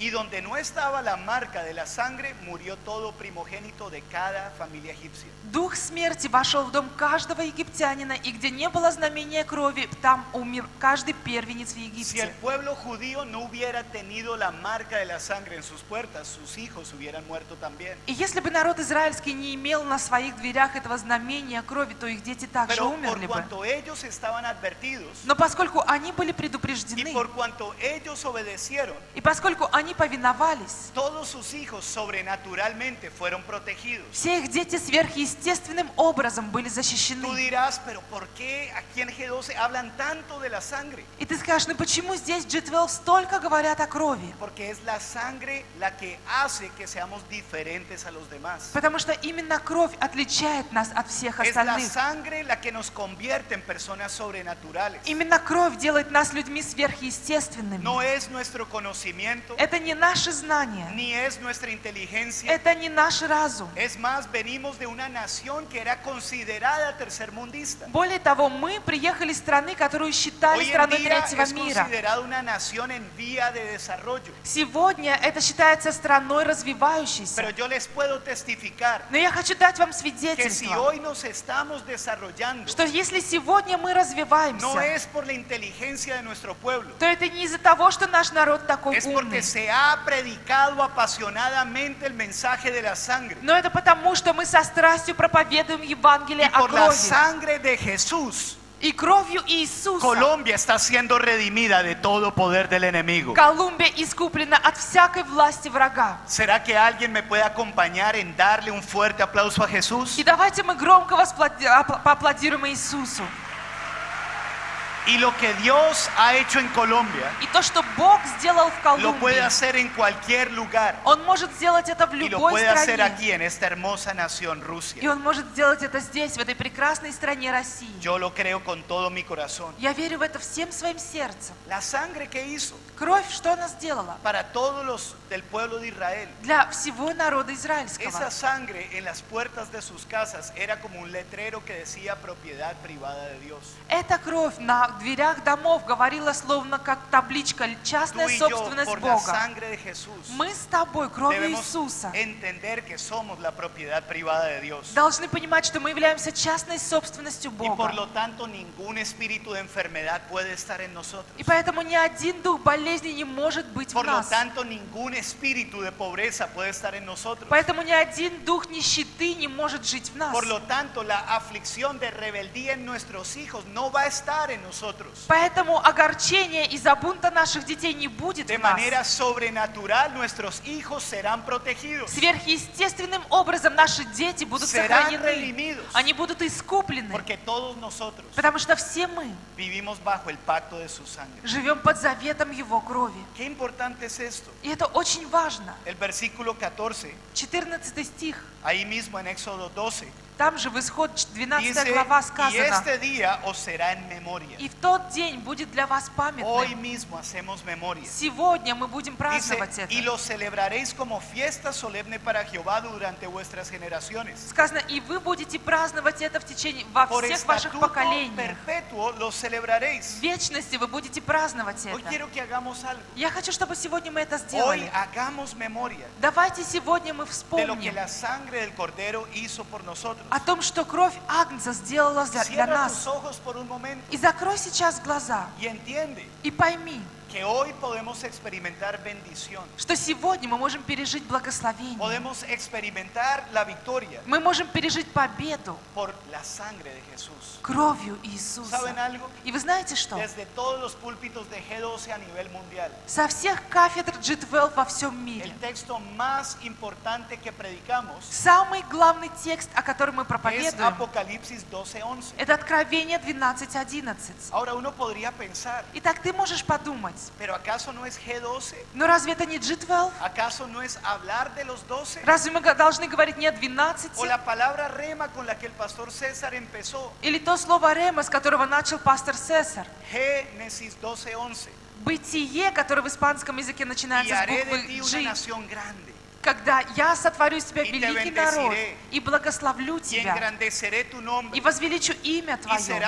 Speaker 3: Y donde no estaba la marca de la sangre, murió todo primogénito de cada familia egipcia.
Speaker 4: Дух смерти вошел в дом каждого египтянина, и где не было знамения крови, там умер каждый первенец в
Speaker 3: Si el
Speaker 4: Египте.
Speaker 3: pueblo judío no hubiera tenido la marca de la sangre en sus puertas, sus hijos hubieran muerto también.
Speaker 4: И если бы народ израильский не имел на своих дверях этого знамения крови, то их дети также
Speaker 3: Pero por
Speaker 4: умерли бы.
Speaker 3: cuanto ellos estaban advertidos
Speaker 4: Но поскольку они были
Speaker 3: y
Speaker 4: предупреждены,
Speaker 3: por cuanto ellos obedecieron,
Speaker 4: и поскольку они повиновались,
Speaker 3: todos sus hijos sobrenaturalmente fueron protegidos.
Speaker 4: все их дети сверхъестественным образом были
Speaker 3: Tú
Speaker 4: защищены.
Speaker 3: dirás, pero ¿por qué aquí en G12 hablan tanto de la sangre?
Speaker 4: И ты скажешь, ну почему здесь в G12 столько говорят о крови?
Speaker 3: Porque es la sangre la que hace que seamos diferentes a los demás.
Speaker 4: Потому что именно кровь отличает нас от всех
Speaker 3: Es la
Speaker 4: остальных.
Speaker 3: sangre la que nos convierte en personas sobrenaturales.
Speaker 4: Именно кровь делает нас людьми сверхъестественными.
Speaker 3: No es nuestro conocimiento,
Speaker 4: Это не наши знания,
Speaker 3: ni es nuestra inteligencia.
Speaker 4: это не наш разум.
Speaker 3: Es más, venimos de una nación que era considerada tercermundista.
Speaker 4: Более того, мы приехали из страны, которую считали
Speaker 3: Hoy en
Speaker 4: страной
Speaker 3: día
Speaker 4: третьего
Speaker 3: es
Speaker 4: мира.
Speaker 3: considerada una nación en vía de desarrollo.
Speaker 4: Сегодня это считается страной развивающейся.
Speaker 3: Pero yo les puedo testificar
Speaker 4: Но я хочу дать вам
Speaker 3: que si
Speaker 4: свидетельство,
Speaker 3: hoy nos estamos desarrollando,
Speaker 4: что если сегодня мы
Speaker 3: no
Speaker 4: развиваемся,
Speaker 3: es por la inteligencia de nuestro pueblo,
Speaker 4: то это не из-за того, что наш народ такой
Speaker 3: es porque
Speaker 4: умный,
Speaker 3: se ha predicado apasionadamente el mensaje de la sangre.
Speaker 4: но это потому, что мы со страстью проповедуем
Speaker 3: Y
Speaker 4: Евангелие о
Speaker 3: por la
Speaker 4: крови.
Speaker 3: sangre de Jesús,
Speaker 4: И кровью Иисуса
Speaker 3: Colombia está siendo redimida de todo poder del enemigo.
Speaker 4: Колумбия искуплена от всякой власти врага.
Speaker 3: ¿Será que alguien me puede acompañar en darle un fuerte aplauso a Jesús?
Speaker 4: И давайте мы громко воспла- апл- поаплодируем Иисусу.
Speaker 3: Y lo que Dios ha hecho en Colombia,
Speaker 4: И то, что Бог сделал в
Speaker 3: lo puede
Speaker 4: Колумбии,
Speaker 3: hacer en cualquier lugar.
Speaker 4: Он может сделать это в
Speaker 3: Y lo
Speaker 4: любой
Speaker 3: puede hacer
Speaker 4: стране.
Speaker 3: aquí en esta hermosa nación,
Speaker 4: И
Speaker 3: Rusia.
Speaker 4: Он может сделать это здесь, в этой прекрасной стране России.
Speaker 3: Yo lo creo con todo mi corazón.
Speaker 4: Я верю в это всем своим сердцем.
Speaker 3: La sangre que hizo
Speaker 4: Кровь, что она сделала?
Speaker 3: para todos los del pueblo de Israel.
Speaker 4: Для всего народа израильского.
Speaker 3: Esa sangre en las puertas de sus casas era como un letrero que decía propiedad privada de Dios.
Speaker 4: Эта кровь на дверях домов говорила словно как табличка
Speaker 3: Tú
Speaker 4: «Частная
Speaker 3: y yo,
Speaker 4: собственность
Speaker 3: por la
Speaker 4: Бога».
Speaker 3: sangre de Jesús,
Speaker 4: Мы с тобой кровью
Speaker 3: debemos
Speaker 4: Иисуса
Speaker 3: entender que somos la propiedad privada de Dios.
Speaker 4: должны понимать, что мы являемся частной собственностью
Speaker 3: Y por
Speaker 4: Бога.
Speaker 3: lo tanto ningún espíritu de enfermedad puede estar en nosotros.
Speaker 4: И поэтому ни один дух болезни не может быть в
Speaker 3: Por lo
Speaker 4: нас.
Speaker 3: tanto ningún espíritu de pobreza puede estar en nosotros.
Speaker 4: Поэтому ни один дух нищеты не может жить в нас.
Speaker 3: Por lo tanto la aflicción de rebeldía en nuestros hijos no va a estar en nosotros.
Speaker 4: Поэтому огорчения из-за бунта наших детей не будет
Speaker 3: De
Speaker 4: в нас.
Speaker 3: manera sobrenatural nuestros hijos serán protegidos.
Speaker 4: Сверхъестественным образом наши дети будут
Speaker 3: Serán
Speaker 4: сохранены.
Speaker 3: redimidos.
Speaker 4: Они будут искуплены.
Speaker 3: Porque todos nosotros
Speaker 4: Потому что все мы
Speaker 3: vivimos bajo el pacto de su sangre.
Speaker 4: живем под заветом Его крови.
Speaker 3: Qué importante es esto.
Speaker 4: И это очень важно.
Speaker 3: El versículo 14,
Speaker 4: 14 стих.
Speaker 3: ahí mismo en Éxodo 12,
Speaker 4: Там же в исход 12
Speaker 3: dice,
Speaker 4: глава
Speaker 3: y
Speaker 4: сказано.
Speaker 3: este día os será en memoria.
Speaker 4: И в тот день будет для вас
Speaker 3: Hoy
Speaker 4: памятным.
Speaker 3: mismo hacemos memoria.
Speaker 4: Сегодня мы будем
Speaker 3: Dice,
Speaker 4: праздновать
Speaker 3: y
Speaker 4: это.
Speaker 3: lo celebraréis como fiesta solemne para Jehová durante vuestras generaciones.
Speaker 4: Сказано, и вы будете праздновать это в течение во
Speaker 3: Por
Speaker 4: всех ваших
Speaker 3: estatuto
Speaker 4: поколениях.
Speaker 3: perpetuo lo
Speaker 4: В
Speaker 3: celebraréis.
Speaker 4: вечности вы будете праздновать
Speaker 3: Hoy
Speaker 4: это.
Speaker 3: quiero que hagamos algo.
Speaker 4: Я хочу, чтобы сегодня мы это
Speaker 3: Hoy
Speaker 4: сделали.
Speaker 3: hagamos memoria
Speaker 4: Давайте сегодня мы
Speaker 3: de lo que
Speaker 4: вспомним
Speaker 3: la sangre del Cordero hizo por nosotros.
Speaker 4: О том, что кровь Агнца сделала для, нас. И закрой сейчас глаза и пойми,
Speaker 3: que hoy podemos experimentar bendición.
Speaker 4: что сегодня мы можем пережить благословение.
Speaker 3: Podemos experimentar la victoria
Speaker 4: Мы можем пережить победу
Speaker 3: por la sangre de Jesús.
Speaker 4: кровью Иисуса.
Speaker 3: ¿Saben algo?
Speaker 4: И вы знаете что?
Speaker 3: Desde todos los púlpitos de G12 a nivel mundial,
Speaker 4: Со всех кафедр G12 во всем мире
Speaker 3: el texto más importante que predicamos
Speaker 4: самый главный текст, о котором мы
Speaker 3: es
Speaker 4: проповедуем,
Speaker 3: Apocalipsis 12:11.
Speaker 4: это Откровение 12.11.
Speaker 3: Ahora uno podría pensar,
Speaker 4: Итак, ты можешь подумать,
Speaker 3: pero ¿acaso no es G12?
Speaker 4: ну разве это не G12?
Speaker 3: ¿Acaso no es hablar de los 12?
Speaker 4: Разве мы должны говорить не о 12?
Speaker 3: O la palabra rema con la que el pastor César empezó,
Speaker 4: Или то слово «рема», с которого начал пастор Сесар?
Speaker 3: Génesis 12:11.
Speaker 4: Бытие, которое в испанском языке начинается с буквы G. когда я сотворю из тебя великий народ и благословлю тебя, и возвеличу имя Твое,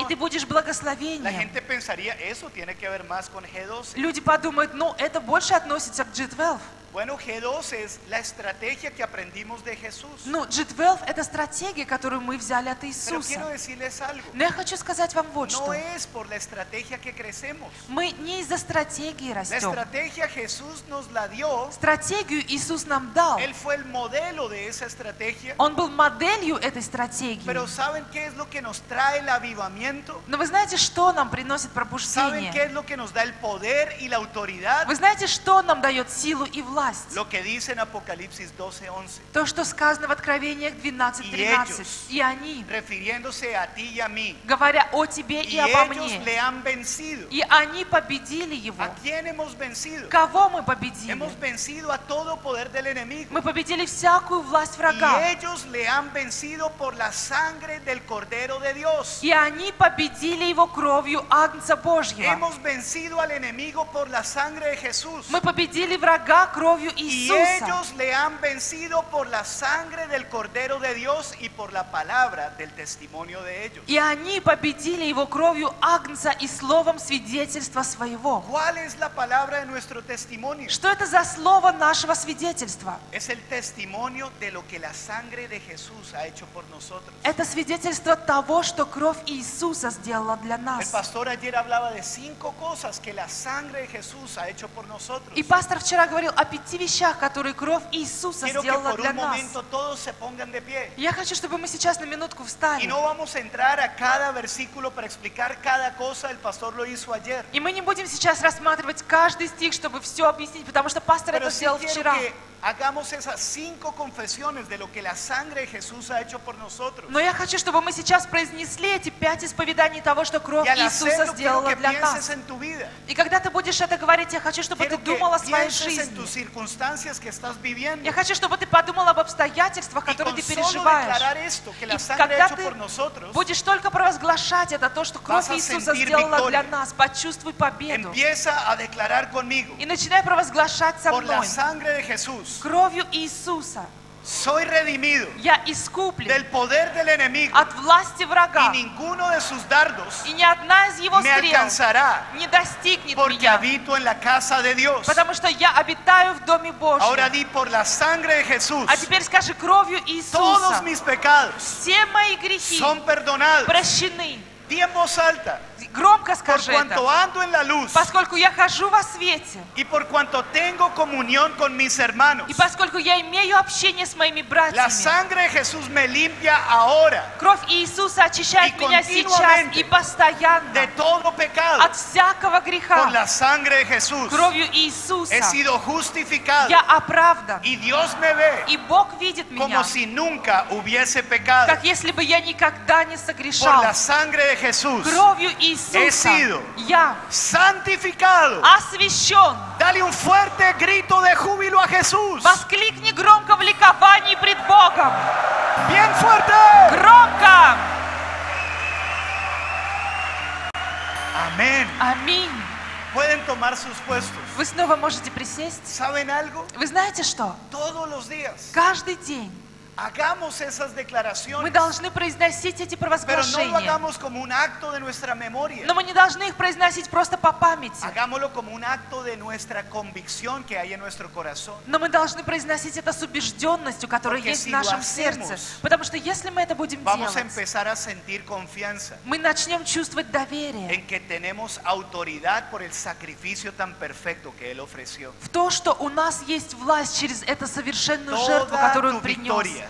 Speaker 4: и ты будешь благословением.
Speaker 3: gente pensaría, eso tiene que ver más con G12.
Speaker 4: Люди подумают, ну, это больше относится к G12.
Speaker 3: Bueno, G12 es la estrategia que aprendimos de Jesús.
Speaker 4: Ну, G12 – это стратегия, которую мы взяли от
Speaker 3: Pero
Speaker 4: Иисуса.
Speaker 3: quiero decirles algo.
Speaker 4: Но я хочу сказать вам вот
Speaker 3: No
Speaker 4: что.
Speaker 3: es por la estrategia que crecemos.
Speaker 4: Мы не из-за стратегии
Speaker 3: La
Speaker 4: растем.
Speaker 3: estrategia Jesús nos la dio.
Speaker 4: Стратегию Иисус нам дал.
Speaker 3: Él fue el modelo de esa estrategia.
Speaker 4: Он был моделью этой стратегии.
Speaker 3: Pero ¿saben qué es lo que nos trae el avivamiento?
Speaker 4: Но вы знаете, что нам приносит
Speaker 3: ¿Saben
Speaker 4: пробуждение?
Speaker 3: qué es lo que nos da el poder y la autoridad?
Speaker 4: Вы знаете, что нам дает силу и власть?
Speaker 3: Lo que dice en Apocalipsis 12:11,
Speaker 4: То, что сказано в Откровениях 12.13. И они,
Speaker 3: refiriéndose a ti y a mí.
Speaker 4: говоря о тебе и
Speaker 3: Y
Speaker 4: обо
Speaker 3: ellos
Speaker 4: мне,
Speaker 3: le han vencido.
Speaker 4: и они победили его.
Speaker 3: ¿A quién hemos vencido?
Speaker 4: Кого мы победили?
Speaker 3: Hemos vencido a todo poder del enemigo.
Speaker 4: Мы победили всякую власть
Speaker 3: Y
Speaker 4: врага.
Speaker 3: ellos le han vencido por la sangre del Cordero de Dios.
Speaker 4: И они победили его кровью Агнца Божьего.
Speaker 3: Hemos vencido al enemigo por la sangre de Jesús.
Speaker 4: Мы победили врага кровью
Speaker 3: Y
Speaker 4: Иисуса.
Speaker 3: ellos le han vencido por la sangre del Cordero de Dios y por la palabra del testimonio de ellos.
Speaker 4: И они победили его кровью Агнца и словом свидетельства своего.
Speaker 3: ¿Cuál es la palabra de nuestro testimonio?
Speaker 4: Что это за слово нашего свидетельства?
Speaker 3: Es el testimonio de lo que la sangre de Jesús ha hecho por nosotros.
Speaker 4: Это свидетельство того, что кровь Иисуса сделала для
Speaker 3: El
Speaker 4: нас.
Speaker 3: pastor ayer hablaba de cinco cosas que la sangre de Jesús ha hecho por nosotros.
Speaker 4: И пастор вчера говорил о пяти вещах, которые кровь Иисуса
Speaker 3: Quiero que
Speaker 4: сделала
Speaker 3: por
Speaker 4: для
Speaker 3: un
Speaker 4: нас.
Speaker 3: momento todos se pongan de pie.
Speaker 4: Я хочу, чтобы мы сейчас на минутку
Speaker 3: Y
Speaker 4: встали.
Speaker 3: no vamos a entrar a cada versículo para explicar cada cosa, el pastor lo hizo ayer.
Speaker 4: И мы не будем сейчас рассматривать каждый стих, чтобы все объяснить, потому что пастор
Speaker 3: Pero
Speaker 4: это
Speaker 3: sí
Speaker 4: сделал
Speaker 3: quiero
Speaker 4: вчера.
Speaker 3: que hagamos esas cinco confesiones de lo que la sangre de Jesús ha hecho por nosotros.
Speaker 4: Но я хочу, чтобы мы сейчас произнесли эти пять исповеданий того, что кровь
Speaker 3: Y al
Speaker 4: Иисуса
Speaker 3: hacerlo, quiero
Speaker 4: сделала
Speaker 3: que
Speaker 4: для
Speaker 3: pienses
Speaker 4: нас.
Speaker 3: en tu vida.
Speaker 4: И когда ты будешь это говорить, я хочу, чтобы ты
Speaker 3: Quiero que
Speaker 4: думал о своей
Speaker 3: pienses en
Speaker 4: жизни.
Speaker 3: tus circunstancias que estás viviendo.
Speaker 4: Я хочу, чтобы ты подумал об обстоятельствах,
Speaker 3: Y
Speaker 4: которые
Speaker 3: con
Speaker 4: ты
Speaker 3: solo
Speaker 4: переживаешь.
Speaker 3: declarar esto, que sangre ha
Speaker 4: когда ты
Speaker 3: nosotros,
Speaker 4: будешь только провозглашать это, то, что кровь
Speaker 3: a
Speaker 4: Иисуса
Speaker 3: sentir
Speaker 4: сделала для нас, почувствуй победу.
Speaker 3: empieza a declarar conmigo,
Speaker 4: И начинай провозглашать со
Speaker 3: por la
Speaker 4: мной.
Speaker 3: sangre de Jesús,
Speaker 4: Кровью Иисуса
Speaker 3: soy redimido
Speaker 4: я искуплен
Speaker 3: del poder del enemigo
Speaker 4: от власти
Speaker 3: y
Speaker 4: врага.
Speaker 3: ninguno de sus dardos
Speaker 4: И ни одна из его
Speaker 3: me
Speaker 4: стрел
Speaker 3: alcanzará
Speaker 4: не достигнет
Speaker 3: porque
Speaker 4: меня.
Speaker 3: habito en la casa de Dios.
Speaker 4: Потому что я обитаю в Доме
Speaker 3: Ahora
Speaker 4: Божьем.
Speaker 3: di por la sangre de Jesús,
Speaker 4: А теперь скажи, кровью
Speaker 3: todos
Speaker 4: Иисуса
Speaker 3: mis pecados
Speaker 4: все мои грехи
Speaker 3: son perdonados.
Speaker 4: прощены.
Speaker 3: Di en voz alta,
Speaker 4: Громко
Speaker 3: por
Speaker 4: скажи
Speaker 3: cuanto
Speaker 4: это.
Speaker 3: ando en la luz
Speaker 4: Поскольку я хожу во свете,
Speaker 3: y por cuanto tengo comunión con mis hermanos,
Speaker 4: и поскольку я имею общение с моими
Speaker 3: la
Speaker 4: братьями,
Speaker 3: sangre de Jesús me limpia ahora
Speaker 4: кровь Иисуса очищает
Speaker 3: Y
Speaker 4: меня сейчас и постоянно
Speaker 3: de todo pecado.
Speaker 4: от всякого
Speaker 3: Por
Speaker 4: греха.
Speaker 3: la sangre de Jesús
Speaker 4: Кровью Иисуса
Speaker 3: he sido justificado
Speaker 4: я оправдан.
Speaker 3: y Dios me ve
Speaker 4: И Бог видит меня,
Speaker 3: como si nunca hubiese pecado.
Speaker 4: как если бы я никогда не
Speaker 3: Por
Speaker 4: согрешал.
Speaker 3: la sangre de Jesús
Speaker 4: Кровью
Speaker 3: He
Speaker 4: Иисуса
Speaker 3: sido
Speaker 4: я
Speaker 3: santificado.
Speaker 4: освящен.
Speaker 3: Dale un fuerte grito de júbilo a Jesús.
Speaker 4: Воскликни громко в ликовании пред Богом.
Speaker 3: Bien fuerte.
Speaker 4: Громко!
Speaker 3: Amén.
Speaker 4: Аминь.
Speaker 3: Pueden tomar sus puestos.
Speaker 4: Вы снова можете присесть.
Speaker 3: ¿Saben algo?
Speaker 4: Вы знаете что?
Speaker 3: Todos los días
Speaker 4: Каждый день
Speaker 3: hagamos esas
Speaker 4: мы
Speaker 3: declaraciones,
Speaker 4: должны произносить эти
Speaker 3: pero no lo
Speaker 4: провозглашения.
Speaker 3: hagamos como un acto de nuestra memoria.
Speaker 4: Но мы не должны их произносить просто по памяти.
Speaker 3: Hagámoslo como un acto de nuestra convicción que hay en nuestro corazón.
Speaker 4: Но мы должны произносить это с убежденностью, которая
Speaker 3: Porque
Speaker 4: есть в
Speaker 3: si lo
Speaker 4: нашем
Speaker 3: hacemos,
Speaker 4: сердце. Потому что если мы это будем
Speaker 3: Vamos a
Speaker 4: делать,
Speaker 3: empezar a sentir confianza
Speaker 4: мы начнем чувствовать доверие
Speaker 3: en que tenemos autoridad por el sacrificio tan perfecto que Él ofreció.
Speaker 4: в то, что у нас есть власть через эту совершенную
Speaker 3: Toda
Speaker 4: жертву, которую Он принес.
Speaker 3: victoria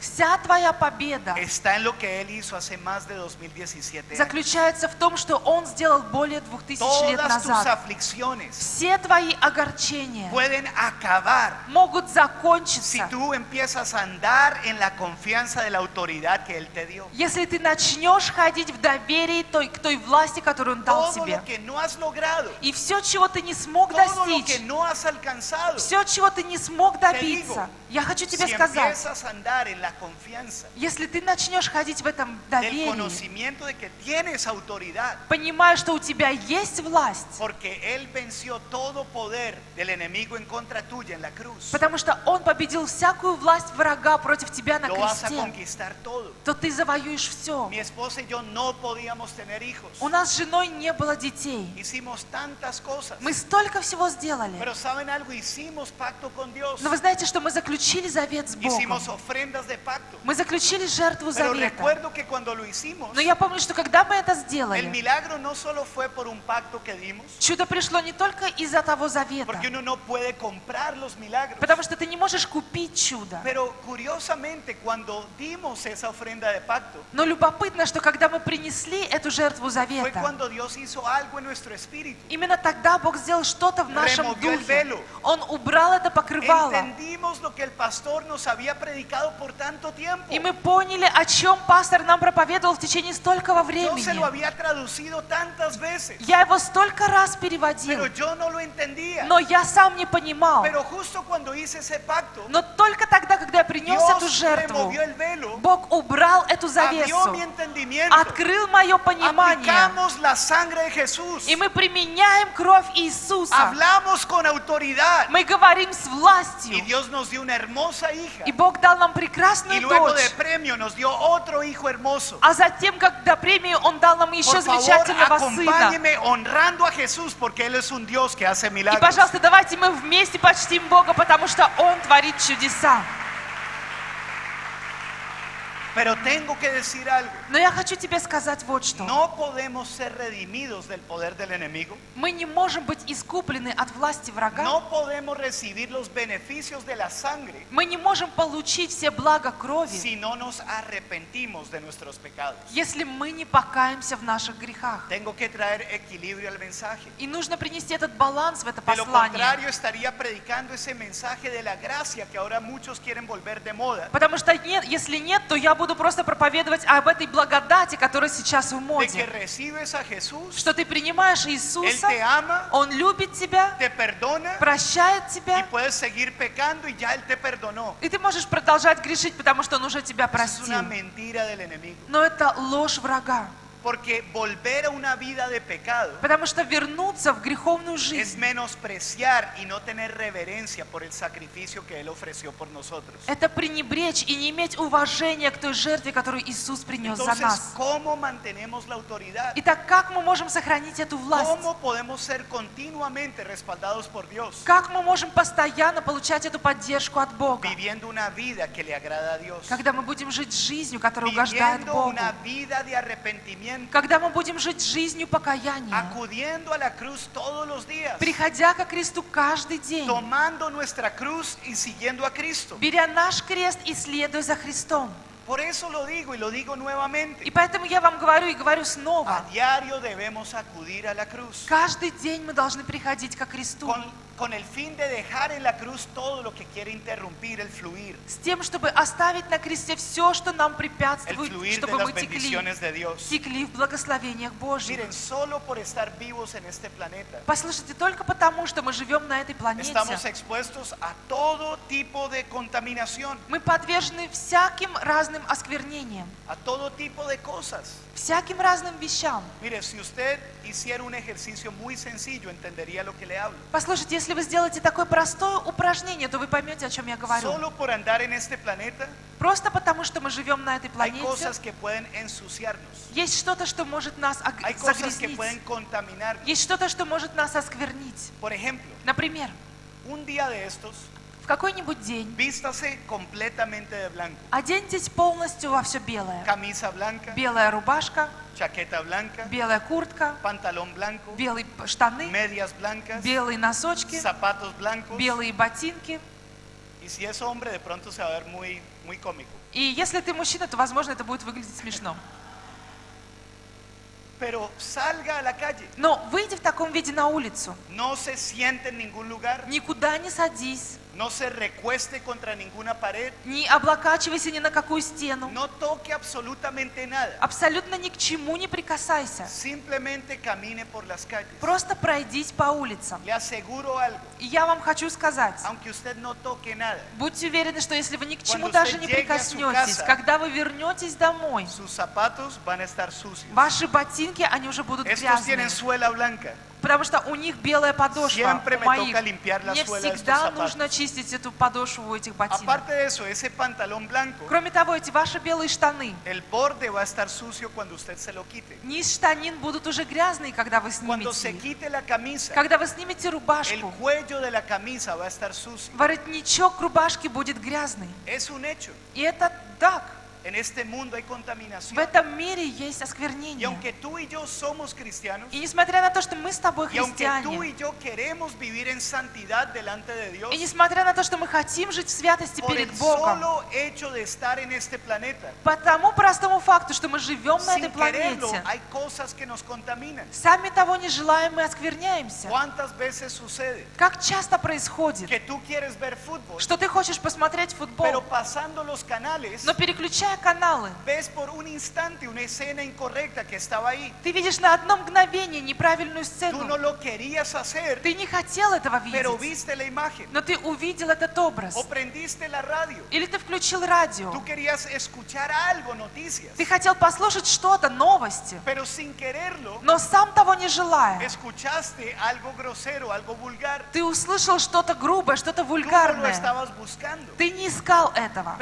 Speaker 4: Вся твоя победа
Speaker 3: Está en lo que Él hizo hace más de 2017 años.
Speaker 4: заключается в том, что Он сделал более двух тысяч лет назад. Все твои огорчения
Speaker 3: pueden acabar
Speaker 4: могут
Speaker 3: si
Speaker 4: закончиться,
Speaker 3: tú empiezas a andar en la confianza de la autoridad que Él te dio.
Speaker 4: если ты начнешь ходить в доверии той, к той власти, которую Он дал
Speaker 3: Todo
Speaker 4: тебе.
Speaker 3: lo que no has logrado,
Speaker 4: И все, чего ты не смог
Speaker 3: todo lo que
Speaker 4: достичь,
Speaker 3: no has alcanzado,
Speaker 4: все, чего ты не смог добиться, я хочу тебе
Speaker 3: si
Speaker 4: сказать,
Speaker 3: la confianza
Speaker 4: Если ты начнешь ходить в этом
Speaker 3: del
Speaker 4: доверии,
Speaker 3: conocimiento de que tienes autoridad,
Speaker 4: понимая, что у тебя есть власть,
Speaker 3: porque Él venció todo poder del enemigo en contra tuya en la cruz,
Speaker 4: потому что Он победил всякую власть врага против тебя на
Speaker 3: lo vas a
Speaker 4: кресте,
Speaker 3: conquistar todo.
Speaker 4: то ты завоюешь все.
Speaker 3: Mi esposa y yo no podíamos tener hijos.
Speaker 4: У нас с женой не было детей.
Speaker 3: Hicimos tantas cosas.
Speaker 4: Мы столько всего сделали.
Speaker 3: Pero saben algo, hicimos pacto con Dios.
Speaker 4: Но вы знаете, что мы заключили завет с Богом.
Speaker 3: Hicimos ofrendas de pacto.
Speaker 4: Мы заключили жертву
Speaker 3: Pero
Speaker 4: завета.
Speaker 3: recuerdo que cuando lo hicimos,
Speaker 4: Но я помню, что когда мы это
Speaker 3: el
Speaker 4: сделали,
Speaker 3: milagro no solo fue por un pacto que dimos,
Speaker 4: чудо пришло не только из-за того завета,
Speaker 3: porque uno no puede comprar los milagros.
Speaker 4: потому что ты не можешь купить чудо.
Speaker 3: Pero curiosamente, cuando dimos esa ofrenda de pacto,
Speaker 4: Но любопытно, что когда мы принесли эту жертву
Speaker 3: fue
Speaker 4: завета,
Speaker 3: cuando Dios hizo algo en nuestro espíritu.
Speaker 4: именно тогда Бог сделал что-то в нашем
Speaker 3: Removió el
Speaker 4: духе.
Speaker 3: velo.
Speaker 4: Он убрал это покрывало.
Speaker 3: Entendimos lo que el pastor nos había predicado por
Speaker 4: И мы поняли, о чем пастор нам проповедовал в течение столького времени. Я его столько раз переводил, но я сам не понимал. Но только тогда, когда я принес эту жертву, Бог убрал эту завесу, открыл мое понимание, и мы применяем кровь Иисуса. Мы говорим с властью. И Бог дал нам
Speaker 3: y
Speaker 4: прекрасную
Speaker 3: luego de
Speaker 4: дочь.
Speaker 3: premio nos dio otro hijo hermoso.
Speaker 4: А затем, когда премию, Он дал нам еще
Speaker 3: Por favor,
Speaker 4: замечательного сына.
Speaker 3: honrando a Jesús porque Él es un Dios que hace
Speaker 4: И, пожалуйста, давайте мы вместе почтим Бога, потому что Он творит чудеса.
Speaker 3: Pero tengo que decir algo.
Speaker 4: Но я хочу тебе сказать вот что.
Speaker 3: No podemos ser redimidos del poder del enemigo.
Speaker 4: Мы не можем быть искуплены от власти врага.
Speaker 3: No podemos recibir los beneficios de la sangre
Speaker 4: Мы не можем получить все блага крови,
Speaker 3: si no nos arrepentimos de nuestros pecados.
Speaker 4: если мы не покаемся в наших грехах.
Speaker 3: Tengo que traer equilibrio al mensaje.
Speaker 4: И нужно принести этот баланс в это
Speaker 3: De lo
Speaker 4: послание.
Speaker 3: contrario, estaría predicando ese mensaje de la gracia que ahora muchos quieren volver de moda.
Speaker 4: Потому что нет, если нет, то я буду просто проповедовать об этой благодати, которая сейчас в моде.
Speaker 3: Jesús,
Speaker 4: Что ты принимаешь Иисуса,
Speaker 3: ama,
Speaker 4: Он любит тебя,
Speaker 3: perdona
Speaker 4: прощает тебя,
Speaker 3: pecando
Speaker 4: и ты можешь продолжать грешить, потому что Он уже тебя простил. Но это ложь врага.
Speaker 3: Porque volver a una vida de pecado
Speaker 4: Потому что вернуться в греховную
Speaker 3: es
Speaker 4: жизнь
Speaker 3: menospreciar y no tener reverencia por el sacrificio que Él ofreció por nosotros.
Speaker 4: это пренебречь и не иметь уважения к той жертве, которую Иисус принес за
Speaker 3: Entonces,
Speaker 4: нас.
Speaker 3: ¿cómo mantenemos la autoridad?
Speaker 4: Итак, как мы можем сохранить эту власть?
Speaker 3: ¿Cómo podemos ser continuamente respaldados por Dios?
Speaker 4: Как мы можем постоянно получать эту поддержку от Бога?
Speaker 3: Viviendo una vida que le agrada a Dios.
Speaker 4: Когда мы будем жить жизнью, которая угождает
Speaker 3: Viviendo
Speaker 4: Богу.
Speaker 3: una vida de arrepentimiento.
Speaker 4: Когда мы будем жить жизнью покаяния.
Speaker 3: Acudiendo a la cruz todos los días.
Speaker 4: Приходя ко кресту каждый день.
Speaker 3: Tomando nuestra cruz y siguiendo a Cristo.
Speaker 4: Беря наш крест и следуя за Христом.
Speaker 3: Por eso lo digo y lo digo nuevamente.
Speaker 4: И поэтому я вам говорю и говорю
Speaker 3: A
Speaker 4: снова.
Speaker 3: diario debemos acudir a la cruz.
Speaker 4: Каждый день мы должны приходить ко кресту.
Speaker 3: Con, con el fin de dejar en la cruz todo lo que quiere interrumpir el fluir.
Speaker 4: С тем, чтобы оставить на кресте все, что нам препятствует, чтобы мы текли, текли в благословениях Божьих.
Speaker 3: Miren, solo por estar vivos en este planeta.
Speaker 4: Послушайте, только потому, что мы живем на этой планете,
Speaker 3: Estamos expuestos a todo tipo de contaminación,
Speaker 4: мы подвержены всяким разным осквернениям,
Speaker 3: a todo tipo de cosas.
Speaker 4: всяким разным вещам.
Speaker 3: Mire, si usted hiciera un ejercicio muy sencillo, entendería lo que le hablo.
Speaker 4: Послушайте, если вы сделаете такое простое упражнение, то вы поймете, о чем я говорю.
Speaker 3: Solo por andar en este planeta
Speaker 4: Просто потому, что мы живем на этой
Speaker 3: hay
Speaker 4: планете,
Speaker 3: cosas que pueden ensuciarnos,
Speaker 4: есть что-то, что может нас ог-
Speaker 3: hay cosas que
Speaker 4: загрязнить.
Speaker 3: pueden contaminarnos.
Speaker 4: Есть что-то, что может нас осквернить.
Speaker 3: Por ejemplo,
Speaker 4: Например,
Speaker 3: un día de estos,
Speaker 4: какой-нибудь день
Speaker 3: vístase completamente de blanco.
Speaker 4: оденьтесь полностью во все белое.
Speaker 3: Camisa blanca,
Speaker 4: Белая рубашка,
Speaker 3: chaqueta blanca,
Speaker 4: белая куртка,
Speaker 3: pantalón blanco,
Speaker 4: белые штаны,
Speaker 3: medias blancas,
Speaker 4: белые носочки,
Speaker 3: zapatos blancos.
Speaker 4: белые ботинки.
Speaker 3: Y si es hombre, de pronto se va a ver muy, muy cómico.
Speaker 4: И если ты мужчина, то, возможно, это будет выглядеть смешно.
Speaker 3: Pero salga a la calle,
Speaker 4: Но выйди в таком виде на улицу.
Speaker 3: no se siente en ningún lugar,
Speaker 4: Никуда не садись,
Speaker 3: no se recueste contra ninguna pared,
Speaker 4: не облокачивайся ни на какую стену,
Speaker 3: no toque absolutamente nada.
Speaker 4: абсолютно ни к чему не прикасайся.
Speaker 3: Simplemente camine por las calles.
Speaker 4: Просто пройдись по улицам.
Speaker 3: Le aseguro algo,
Speaker 4: И я вам хочу сказать, будьте уверены, что если вы ни к чему даже не прикоснетесь, когда вы вернетесь домой, ваши ботинки, они уже будут грязные. Потому что у них белая подошва, у моих. Мне всегда нужно чистить эту подошву у этих ботинок. Кроме того, эти ваши белые штаны, низ штанин будут уже грязные, когда вы снимете Когда вы снимете рубашку,
Speaker 3: cuello de la camisa va a estar sucio.
Speaker 4: воротничок рубашки будет грязный.
Speaker 3: Es un hecho.
Speaker 4: И это так.
Speaker 3: En este mundo hay
Speaker 4: В
Speaker 3: contaminación.
Speaker 4: этом мире есть
Speaker 3: Y
Speaker 4: осквернение.
Speaker 3: aunque tú y yo somos cristianos,
Speaker 4: И несмотря на то, что мы с тобой
Speaker 3: y aunque tú
Speaker 4: христиане,
Speaker 3: y yo queremos vivir en santidad delante de Dios,
Speaker 4: и несмотря на то, что мы хотим жить в святости
Speaker 3: por
Speaker 4: перед Богом,
Speaker 3: solo hecho de estar en este planeta,
Speaker 4: по тому простому факту, что мы живем на этой
Speaker 3: quererlo,
Speaker 4: планете,
Speaker 3: hay cosas que nos contaminan.
Speaker 4: сами того не желаем, мы оскверняемся.
Speaker 3: ¿Cuántas veces sucede
Speaker 4: Как часто происходит,
Speaker 3: que tú quieres ver fútbol,
Speaker 4: что ты хочешь посмотреть
Speaker 3: pero
Speaker 4: футбол,
Speaker 3: pasando los canales,
Speaker 4: но переключая каналы,
Speaker 3: estaba ahí?
Speaker 4: ты видишь на одно мгновение неправильную сцену. Ты не хотел этого видеть, но ты увидел этот образ. Или ты включил радио. Ты хотел послушать что-то, новости, но сам того не желая. Ты услышал что-то грубое, что-то вульгарное. Ты не искал этого,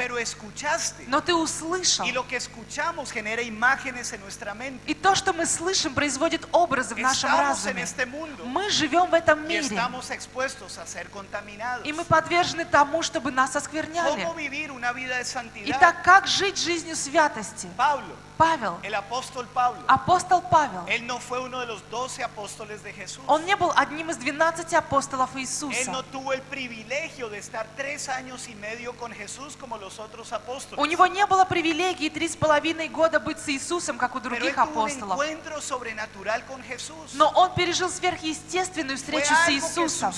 Speaker 4: но ты услышал.
Speaker 3: Y lo que escuchamos genera imágenes en nuestra mente.
Speaker 4: И то, что мы слышим, производит образы в нашем
Speaker 3: Estamos en
Speaker 4: разуме.
Speaker 3: este mundo
Speaker 4: Мы живем в этом
Speaker 3: y
Speaker 4: мире,
Speaker 3: estamos expuestos a ser contaminados.
Speaker 4: и мы подвержены тому, чтобы нас оскверняли.
Speaker 3: ¿Cómo vivir una vida de santidad?
Speaker 4: Итак, как жить жизнью святости?
Speaker 3: Pablo,
Speaker 4: Павел,
Speaker 3: el apóstol Pablo,
Speaker 4: апостол Павел,
Speaker 3: él no fue uno de los doce apóstoles de Jesús.
Speaker 4: он не был одним из 12 апостолов
Speaker 3: Él
Speaker 4: Иисуса.
Speaker 3: no tuvo el privilegio de estar tres años y medio con Jesús como los otros
Speaker 4: У него не было привилегии три с половиной года быть с Иисусом, как у
Speaker 3: Pero él
Speaker 4: других
Speaker 3: un
Speaker 4: апостолов.
Speaker 3: encuentro sobrenatural con Jesús.
Speaker 4: Но он пережил сверхъестественную встречу с Иисусом.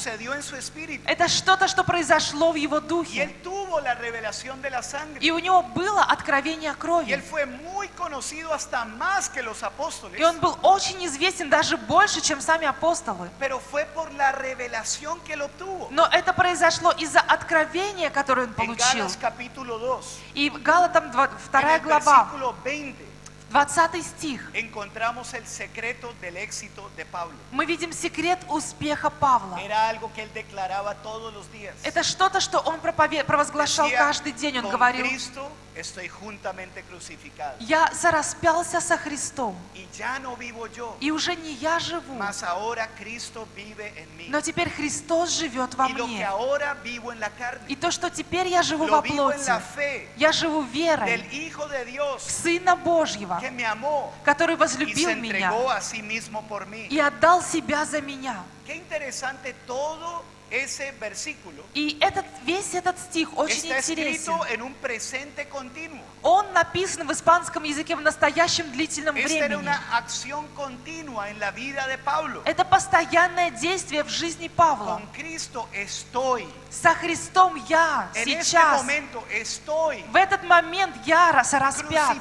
Speaker 4: Это что-то, что произошло в его духе.
Speaker 3: Tuvo la revelación de la sangre.
Speaker 4: И у него было откровение
Speaker 3: Y él
Speaker 4: крови.
Speaker 3: fue muy conocido hasta más que los apóstoles.
Speaker 4: И он был очень известен даже больше, чем сами апостолы.
Speaker 3: Pero fue por la revelación que él obtuvo.
Speaker 4: Но это произошло из-за откровения, которое он
Speaker 3: En
Speaker 4: получил.
Speaker 3: Gálatas capítulo 2,
Speaker 4: И в Галатам
Speaker 3: en
Speaker 4: 2
Speaker 3: el
Speaker 4: глава,
Speaker 3: versículo 20,
Speaker 4: 20 стих,
Speaker 3: encontramos el secreto del éxito de Pablo.
Speaker 4: мы видим секрет успеха Павла.
Speaker 3: Era algo que él declaraba todos los días.
Speaker 4: Это что-то, что он провозглашал каждый день. Он говорил,
Speaker 3: Cristo estoy juntamente crucificado.
Speaker 4: я зараспялся со Христом.
Speaker 3: Y ya no vivo yo,
Speaker 4: И уже не я живу,
Speaker 3: mas ahora Cristo vive en mí.
Speaker 4: но теперь Христос живет во
Speaker 3: Y lo que
Speaker 4: мне.
Speaker 3: ahora vivo en la
Speaker 4: И то, что теперь я живу
Speaker 3: lo
Speaker 4: во
Speaker 3: vivo en
Speaker 4: плоти,
Speaker 3: la fe
Speaker 4: я живу
Speaker 3: del
Speaker 4: верой
Speaker 3: Hijo de Dios
Speaker 4: Сына Божьего,
Speaker 3: que me amó
Speaker 4: который
Speaker 3: y
Speaker 4: возлюбил
Speaker 3: se
Speaker 4: меня
Speaker 3: a sí mismo por mí.
Speaker 4: и отдал себя за меня.
Speaker 3: Qué interesante todo ese versículo.
Speaker 4: И этот, весь этот стих очень
Speaker 3: Está
Speaker 4: интересен.
Speaker 3: escrito en un presente continuo.
Speaker 4: Он написан в испанском языке в настоящем длительном
Speaker 3: Esta era
Speaker 4: времени.
Speaker 3: una acción continua en la vida de Pablo.
Speaker 4: Это постоянное действие в жизни Павла.
Speaker 3: Con Cristo estoy.
Speaker 4: Со Христом я
Speaker 3: En este
Speaker 4: сейчас,
Speaker 3: momento estoy
Speaker 4: в этот момент я рас- распят.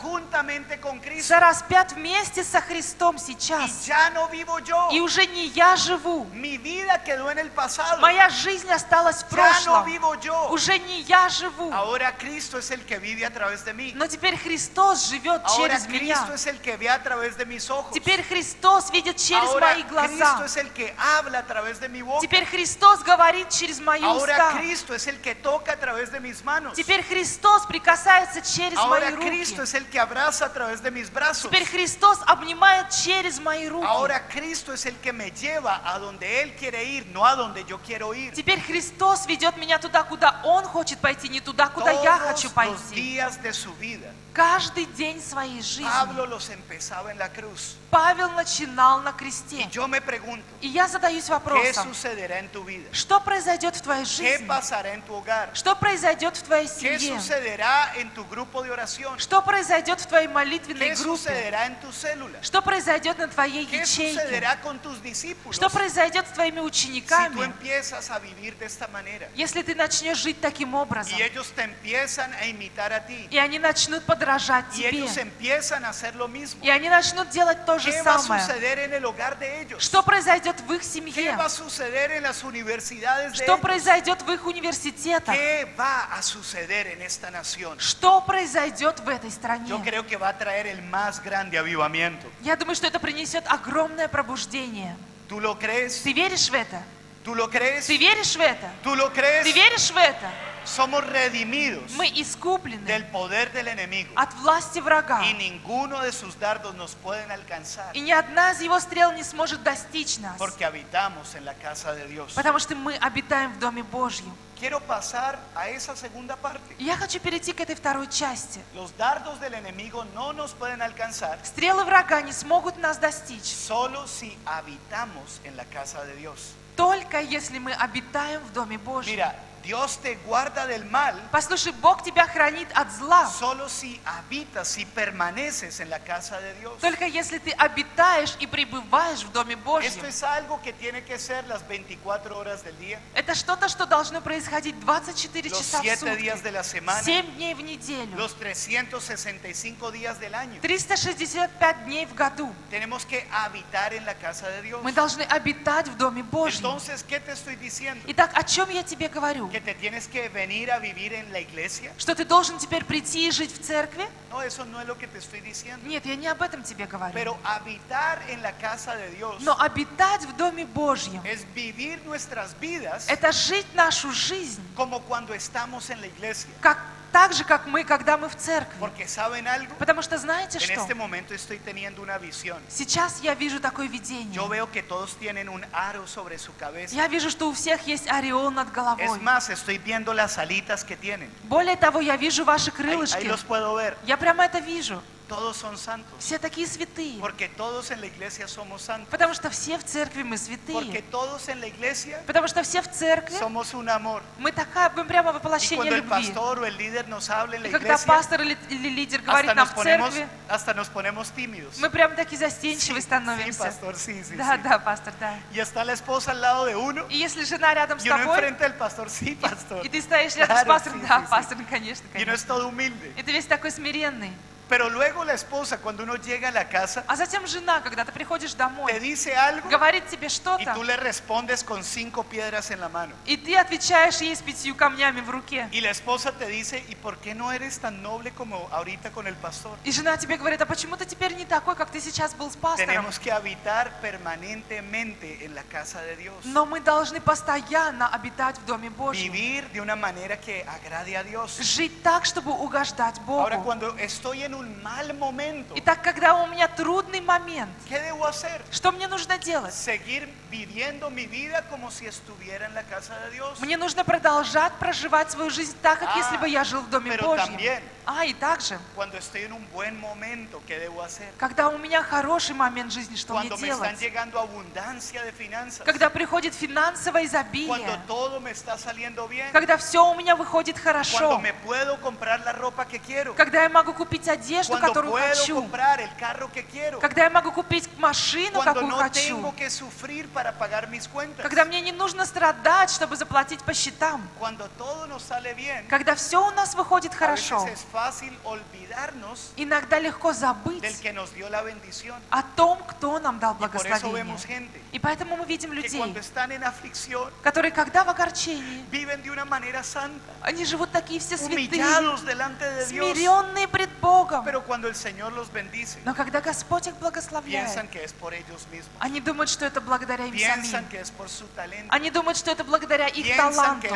Speaker 3: juntamente con Cristo.
Speaker 4: Распят вместе со Христом
Speaker 3: Y
Speaker 4: сейчас.
Speaker 3: ya no vivo yo.
Speaker 4: И уже не я живу.
Speaker 3: Mi vida quedó en el pasado.
Speaker 4: Моя жизнь осталась в
Speaker 3: Ya no
Speaker 4: прошлом.
Speaker 3: vivo yo.
Speaker 4: Уже не я живу.
Speaker 3: Ahora Cristo es el que vive a través de mí.
Speaker 4: Но теперь Христос живет
Speaker 3: Ahora
Speaker 4: через меня.
Speaker 3: Cristo es el que ve a través de mis ojos.
Speaker 4: Теперь Христос видит через
Speaker 3: Ahora
Speaker 4: мои
Speaker 3: Cristo
Speaker 4: глаза.
Speaker 3: es el que habla a través de mi boca.
Speaker 4: Теперь Христос говорит через мои
Speaker 3: Ahora
Speaker 4: уста.
Speaker 3: Cristo es el que toca a través de mis manos.
Speaker 4: Теперь Христос прикасается через мои
Speaker 3: Ahora
Speaker 4: руки.
Speaker 3: Cristo es el que abraza a través de mis brazos.
Speaker 4: Теперь Христос обнимает через мои руки.
Speaker 3: Ahora Cristo es el que me lleva a donde Él quiere ir, no a donde yo quiero ir.
Speaker 4: Теперь Христос ведет меня туда, куда Он хочет пойти, не туда, куда я хочу
Speaker 3: Todos los
Speaker 4: пойти.
Speaker 3: días de su vida,
Speaker 4: Каждый день своей жизни
Speaker 3: Pablo los empezaba en la cruz.
Speaker 4: Павел начинал на кресте.
Speaker 3: yo me pregunto,
Speaker 4: И я задаюсь
Speaker 3: ¿qué
Speaker 4: вопросом,
Speaker 3: sucederá en tu vida?
Speaker 4: что произойдет в твоей
Speaker 3: ¿Qué
Speaker 4: жизни?
Speaker 3: pasará en tu hogar?
Speaker 4: Что произойдет в твоей
Speaker 3: ¿Qué
Speaker 4: семье?
Speaker 3: sucederá en tu grupo de oración?
Speaker 4: Что произойдет в твоей молитвенной
Speaker 3: ¿Qué
Speaker 4: группе?
Speaker 3: sucederá en tu célula?
Speaker 4: Что произойдет на твоей
Speaker 3: ¿Qué
Speaker 4: ячейке?
Speaker 3: sucederá con tus discípulos? discípulos
Speaker 4: Что произойдет с твоими
Speaker 3: si tú
Speaker 4: учениками,
Speaker 3: empiezas a vivir de esta manera?
Speaker 4: если ты начнешь жить таким образом?
Speaker 3: Y ellos te empiezan a imitar a ti.
Speaker 4: И они начнут подражать
Speaker 3: Y
Speaker 4: тебе.
Speaker 3: ellos empiezan a hacer lo mismo.
Speaker 4: И они начнут делать то же
Speaker 3: ¿Qué va a
Speaker 4: самое.
Speaker 3: suceder en el hogar de ellos?
Speaker 4: Что произойдет в их
Speaker 3: ¿Qué
Speaker 4: семье?
Speaker 3: va a suceder en las universidades de
Speaker 4: Что произойдет в их университетах?
Speaker 3: ¿Qué va a suceder en esta nación?
Speaker 4: Что произойдет в этой стране?
Speaker 3: Yo creo que va a traer el más grande avivamiento.
Speaker 4: Я думаю, что это принесет огромное пробуждение.
Speaker 3: ¿Tú lo crees?
Speaker 4: Ты веришь в это?
Speaker 3: ¿Tú lo crees?
Speaker 4: Ты веришь в это?
Speaker 3: ¿Tú lo
Speaker 4: Ты веришь в это?
Speaker 3: Somos redimidos
Speaker 4: Мы искуплены
Speaker 3: del poder del enemigo
Speaker 4: от власти врага.
Speaker 3: y ninguno de sus dardos nos pueden alcanzar
Speaker 4: И ни одна из его стрел не сможет достичь нас.
Speaker 3: porque habitamos en la casa de Dios.
Speaker 4: Потому что мы обитаем в Доме Божьем.
Speaker 3: Quiero pasar a esa segunda parte.
Speaker 4: Я хочу перейти к этой второй части.
Speaker 3: Los dardos del enemigo no nos pueden alcanzar
Speaker 4: Стрелы врага не смогут нас достичь,
Speaker 3: solo si habitamos en la casa de Dios.
Speaker 4: только если мы обитаем в Доме Божьем.
Speaker 3: Mira, Dios te guarda del mal
Speaker 4: Послушай, Бог тебя хранит от зла,
Speaker 3: solo si habitas, si permaneces en la casa de Dios.
Speaker 4: только если ты обитаешь и пребываешь в Доме
Speaker 3: Esto
Speaker 4: Божьем.
Speaker 3: es algo que tiene que ser las 24 horas del día,
Speaker 4: Это что-то, что должно происходить 24
Speaker 3: los
Speaker 4: часа в
Speaker 3: 7 días
Speaker 4: сутки,
Speaker 3: de la semana,
Speaker 4: 7 дней в неделю,
Speaker 3: los 365 días del año.
Speaker 4: 365 дней в году.
Speaker 3: Tenemos que habitar en la casa de Dios.
Speaker 4: Мы должны обитать в Доме Божьем.
Speaker 3: Entonces, ¿qué te estoy diciendo?
Speaker 4: Итак, о чем я тебе говорю?
Speaker 3: ¿Que te tienes que venir a vivir en la iglesia?
Speaker 4: Что ты должен теперь прийти и жить в церкви?
Speaker 3: No, eso no es lo que te estoy diciendo.
Speaker 4: Нет, я не об этом тебе говорю.
Speaker 3: Pero habitar en la casa de Dios
Speaker 4: Но обитать в Доме Божьем
Speaker 3: es vivir nuestras vidas –
Speaker 4: это жить нашу жизнь,
Speaker 3: como cuando estamos en la iglesia.
Speaker 4: как, так же, как мы, когда мы в церкви.
Speaker 3: Porque saben algo,
Speaker 4: Потому что знаете
Speaker 3: en
Speaker 4: что?
Speaker 3: este momento estoy teniendo una visión.
Speaker 4: Сейчас я вижу такое видение.
Speaker 3: Yo veo que todos tienen un aro sobre su cabeza.
Speaker 4: Я вижу, что у всех есть ореол над
Speaker 3: Es
Speaker 4: головой.
Speaker 3: más, estoy viendo las alitas que tienen.
Speaker 4: Более того, я вижу ваши
Speaker 3: Ahí, ahí
Speaker 4: крылышки.
Speaker 3: los puedo ver.
Speaker 4: Я прямо это вижу.
Speaker 3: Todos son santos.
Speaker 4: Все такие святые.
Speaker 3: Porque todos en la iglesia somos santos.
Speaker 4: Потому что все в церкви мы
Speaker 3: Porque
Speaker 4: святые.
Speaker 3: todos en la iglesia
Speaker 4: Потому что все в церкви
Speaker 3: somos un amor.
Speaker 4: мы такая, мы прямо
Speaker 3: Y
Speaker 4: воплощение любви.
Speaker 3: pastor o el líder nos habla en la
Speaker 4: И когда
Speaker 3: iglesia,
Speaker 4: пастор или, или лидер говорит нам в церкви,
Speaker 3: hasta nos ponemos tímidos.
Speaker 4: мы прям такие
Speaker 3: Sí,
Speaker 4: застенчивые
Speaker 3: sí,
Speaker 4: становимся.
Speaker 3: pastor, sí, sí,
Speaker 4: Да,
Speaker 3: sí.
Speaker 4: да, пастор, да.
Speaker 3: Y está la esposa al lado de uno
Speaker 4: И если жена рядом с
Speaker 3: y
Speaker 4: тобой,
Speaker 3: enfrente del pastor, sí, pastor.
Speaker 4: и ты стоишь рядом с
Speaker 3: Claro,
Speaker 4: пастором,
Speaker 3: sí,
Speaker 4: да,
Speaker 3: sí, sí.
Speaker 4: пастор, конечно,
Speaker 3: Y uno
Speaker 4: конечно.
Speaker 3: es todo humilde.
Speaker 4: И ты весь такой смиренный.
Speaker 3: Pero luego la esposa, cuando uno llega a la casa,
Speaker 4: А затем жена, когда ты приходишь
Speaker 3: te
Speaker 4: домой,
Speaker 3: dice algo
Speaker 4: говорит тебе
Speaker 3: y
Speaker 4: что-то,
Speaker 3: tú le respondes con cinco piedras en la mano.
Speaker 4: и ты отвечаешь ей с пятью камнями в руке.
Speaker 3: Y la esposa te dice, ¿y por qué no eres tan noble como ahorita con el pastor?
Speaker 4: И жена тебе говорит, а почему ты теперь не такой, как ты сейчас был с пастором?
Speaker 3: Tenemos que habitar permanentemente en la casa de Dios.
Speaker 4: Но мы должны постоянно обитать в Доме Божьем.
Speaker 3: Vivir de una manera que agrade a Dios.
Speaker 4: Жить так, чтобы угождать
Speaker 3: Ahora,
Speaker 4: Богу.
Speaker 3: cuando estoy en un mal momento,
Speaker 4: Итак, когда у меня трудный момент,
Speaker 3: ¿qué debo hacer?
Speaker 4: что мне нужно делать?
Speaker 3: Seguir viviendo mi vida como si estuviera en la casa de Dios.
Speaker 4: Мне нужно продолжать проживать свою жизнь так, как
Speaker 3: А,
Speaker 4: если бы я жил в Доме
Speaker 3: pero
Speaker 4: Божьем.
Speaker 3: también-
Speaker 4: А, и также,
Speaker 3: Cuando estoy en un buen momento, ¿qué debo hacer?
Speaker 4: когда у меня хороший момент жизни, что мне
Speaker 3: están
Speaker 4: делать?
Speaker 3: llegando abundancia de finanzas.
Speaker 4: Когда приходит финансовое
Speaker 3: Cuando
Speaker 4: изобилие,
Speaker 3: todo me está saliendo bien.
Speaker 4: когда все у меня выходит
Speaker 3: Cuando
Speaker 4: хорошо,
Speaker 3: me puedo comprar la ropa que quiero.
Speaker 4: когда я могу купить одежду,
Speaker 3: Cuando
Speaker 4: которую
Speaker 3: puedo
Speaker 4: хочу,
Speaker 3: comprar el carro que quiero.
Speaker 4: когда я могу купить машину,
Speaker 3: Cuando
Speaker 4: какую
Speaker 3: no
Speaker 4: хочу,
Speaker 3: tengo que sufrir para pagar mis cuentas.
Speaker 4: когда мне не нужно страдать, чтобы заплатить по счетам,
Speaker 3: Cuando todo nos sale bien.
Speaker 4: когда все у нас выходит хорошо,
Speaker 3: es fácil olvidarnos
Speaker 4: иногда легко
Speaker 3: del
Speaker 4: забыть
Speaker 3: que nos dio la bendición.
Speaker 4: о том, кто нам дал благословение.
Speaker 3: vemos gente
Speaker 4: И поэтому мы видим
Speaker 3: que
Speaker 4: людей,
Speaker 3: cuando están en aflicción
Speaker 4: которые, когда в огорчении,
Speaker 3: viven de una manera santa,
Speaker 4: они живут такие все святые,
Speaker 3: humillados delante de Dios.
Speaker 4: смиренные пред Богом.
Speaker 3: Pero cuando el Señor los bendice,
Speaker 4: Но когда Господь их благословляет,
Speaker 3: piensan que es por ellos mismos.
Speaker 4: они думают, что это благодаря им
Speaker 3: Piensan
Speaker 4: самим. Они думают, что это благодаря их таланту.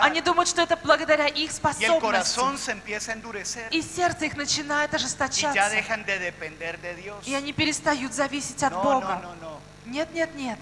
Speaker 4: Они думают, что это благодаря их способности.
Speaker 3: endurecer.
Speaker 4: И сердце их начинает ожесточаться. И они перестают зависеть от Бога. Нет, нет, нет.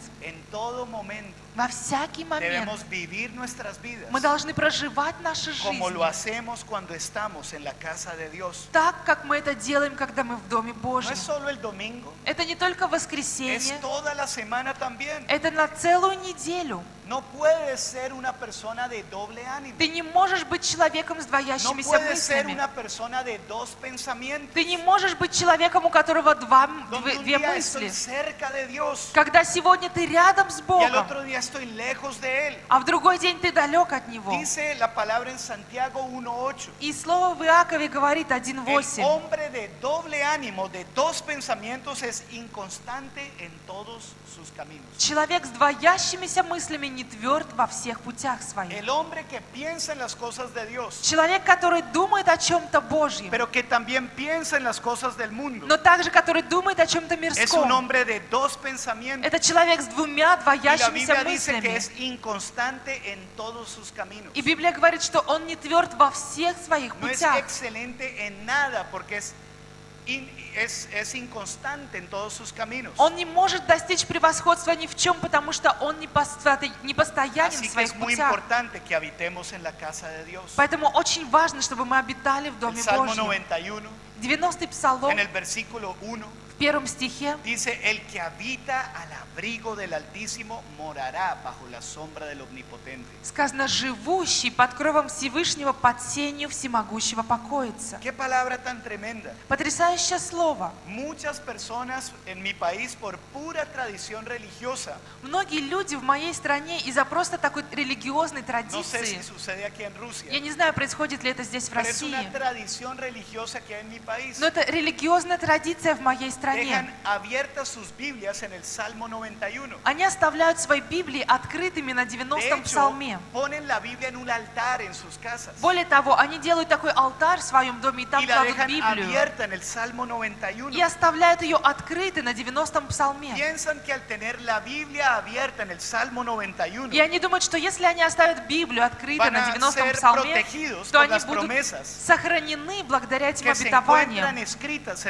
Speaker 4: Во всякий момент
Speaker 3: debemos vivir nuestras vidas
Speaker 4: мы должны проживать наши
Speaker 3: como lo
Speaker 4: жизни
Speaker 3: hacemos cuando estamos en la casa de Dios.
Speaker 4: так, как мы это делаем, когда мы в Доме
Speaker 3: No
Speaker 4: Божьем.
Speaker 3: es solo el domingo,
Speaker 4: Это не только
Speaker 3: es
Speaker 4: воскресенье,
Speaker 3: toda la semana también.
Speaker 4: это на целую неделю.
Speaker 3: No puedes ser una persona de doble ánimo.
Speaker 4: Ты не можешь быть человеком с
Speaker 3: No
Speaker 4: двоящимися
Speaker 3: ser
Speaker 4: мыслями.
Speaker 3: una persona de dos pensamientos.
Speaker 4: Ты не можешь быть человеком, у которого два,
Speaker 3: Donde
Speaker 4: две, две мысли.
Speaker 3: cerca de Dios
Speaker 4: Когда сегодня ты рядом с
Speaker 3: y al
Speaker 4: Богом,
Speaker 3: otro día estoy lejos de Él.
Speaker 4: а в другой день ты далек от Него.
Speaker 3: Dice la palabra en Santiago 1.8.
Speaker 4: И слово в Иакове говорит
Speaker 3: El
Speaker 4: 1.8.
Speaker 3: hombre de doble ánimo, de dos pensamientos, es inconstante en todos sus caminos.
Speaker 4: Человек с двоящимися мыслями не тверд во всех путях своих. Человек, который думает о чем-то Божьем, но также который думает о чем-то мирском. Это человек с двумя двоящимися мыслями. И Библия говорит, что он не тверд во всех своих путях.
Speaker 3: excelente en nada porque es, in- es, es inconstante en todos sus caminos.
Speaker 4: Он не может достичь превосходства ни в чем, потому что он не, постоянен
Speaker 3: Así
Speaker 4: в
Speaker 3: es
Speaker 4: своих
Speaker 3: muy
Speaker 4: путях.
Speaker 3: importante que habitemos en la casa de Dios.
Speaker 4: Поэтому очень важно, чтобы мы обитали в Доме Божьем.
Speaker 3: 91,
Speaker 4: 90-й псалом
Speaker 3: en el versículo 1,
Speaker 4: в первом стихе
Speaker 3: dice, el que habita al abrigo del Altísimo morará bajo la sombra del Omnipotente.
Speaker 4: сказано «Живущий под кровом Всевышнего, под сенью всемогущего покоится».
Speaker 3: Qué palabra tan tremenda.
Speaker 4: Потрясающее слово.
Speaker 3: Muchas personas en mi país por pura tradición religiosa,
Speaker 4: Многие люди в моей стране из-за просто такой религиозной
Speaker 3: no sé si
Speaker 4: традиции,
Speaker 3: sucede aquí en Rusia,
Speaker 4: я не знаю, происходит ли это здесь в
Speaker 3: pero es
Speaker 4: России,
Speaker 3: una tradición religiosa que hay en mi país.
Speaker 4: но это религиозная традиция в моей стране.
Speaker 3: Dejan abiertas sus Biblias en el Salmo 91.
Speaker 4: Они оставляют свои Библии открытыми на
Speaker 3: De
Speaker 4: 90-м
Speaker 3: hecho,
Speaker 4: псалме. Более того, они делают такой алтарь в своем доме и там кладут Библию.
Speaker 3: abierta en el Salmo 91.
Speaker 4: И оставляют ее открытой на 90-м псалме.
Speaker 3: Piensan que al tener la Biblia abierta en el Salmo 91
Speaker 4: И они думают, что если они оставят Библию открытой на
Speaker 3: a
Speaker 4: 90-м
Speaker 3: ser
Speaker 4: псалме, то они будут сохранены благодаря этим обетованиям,
Speaker 3: escritas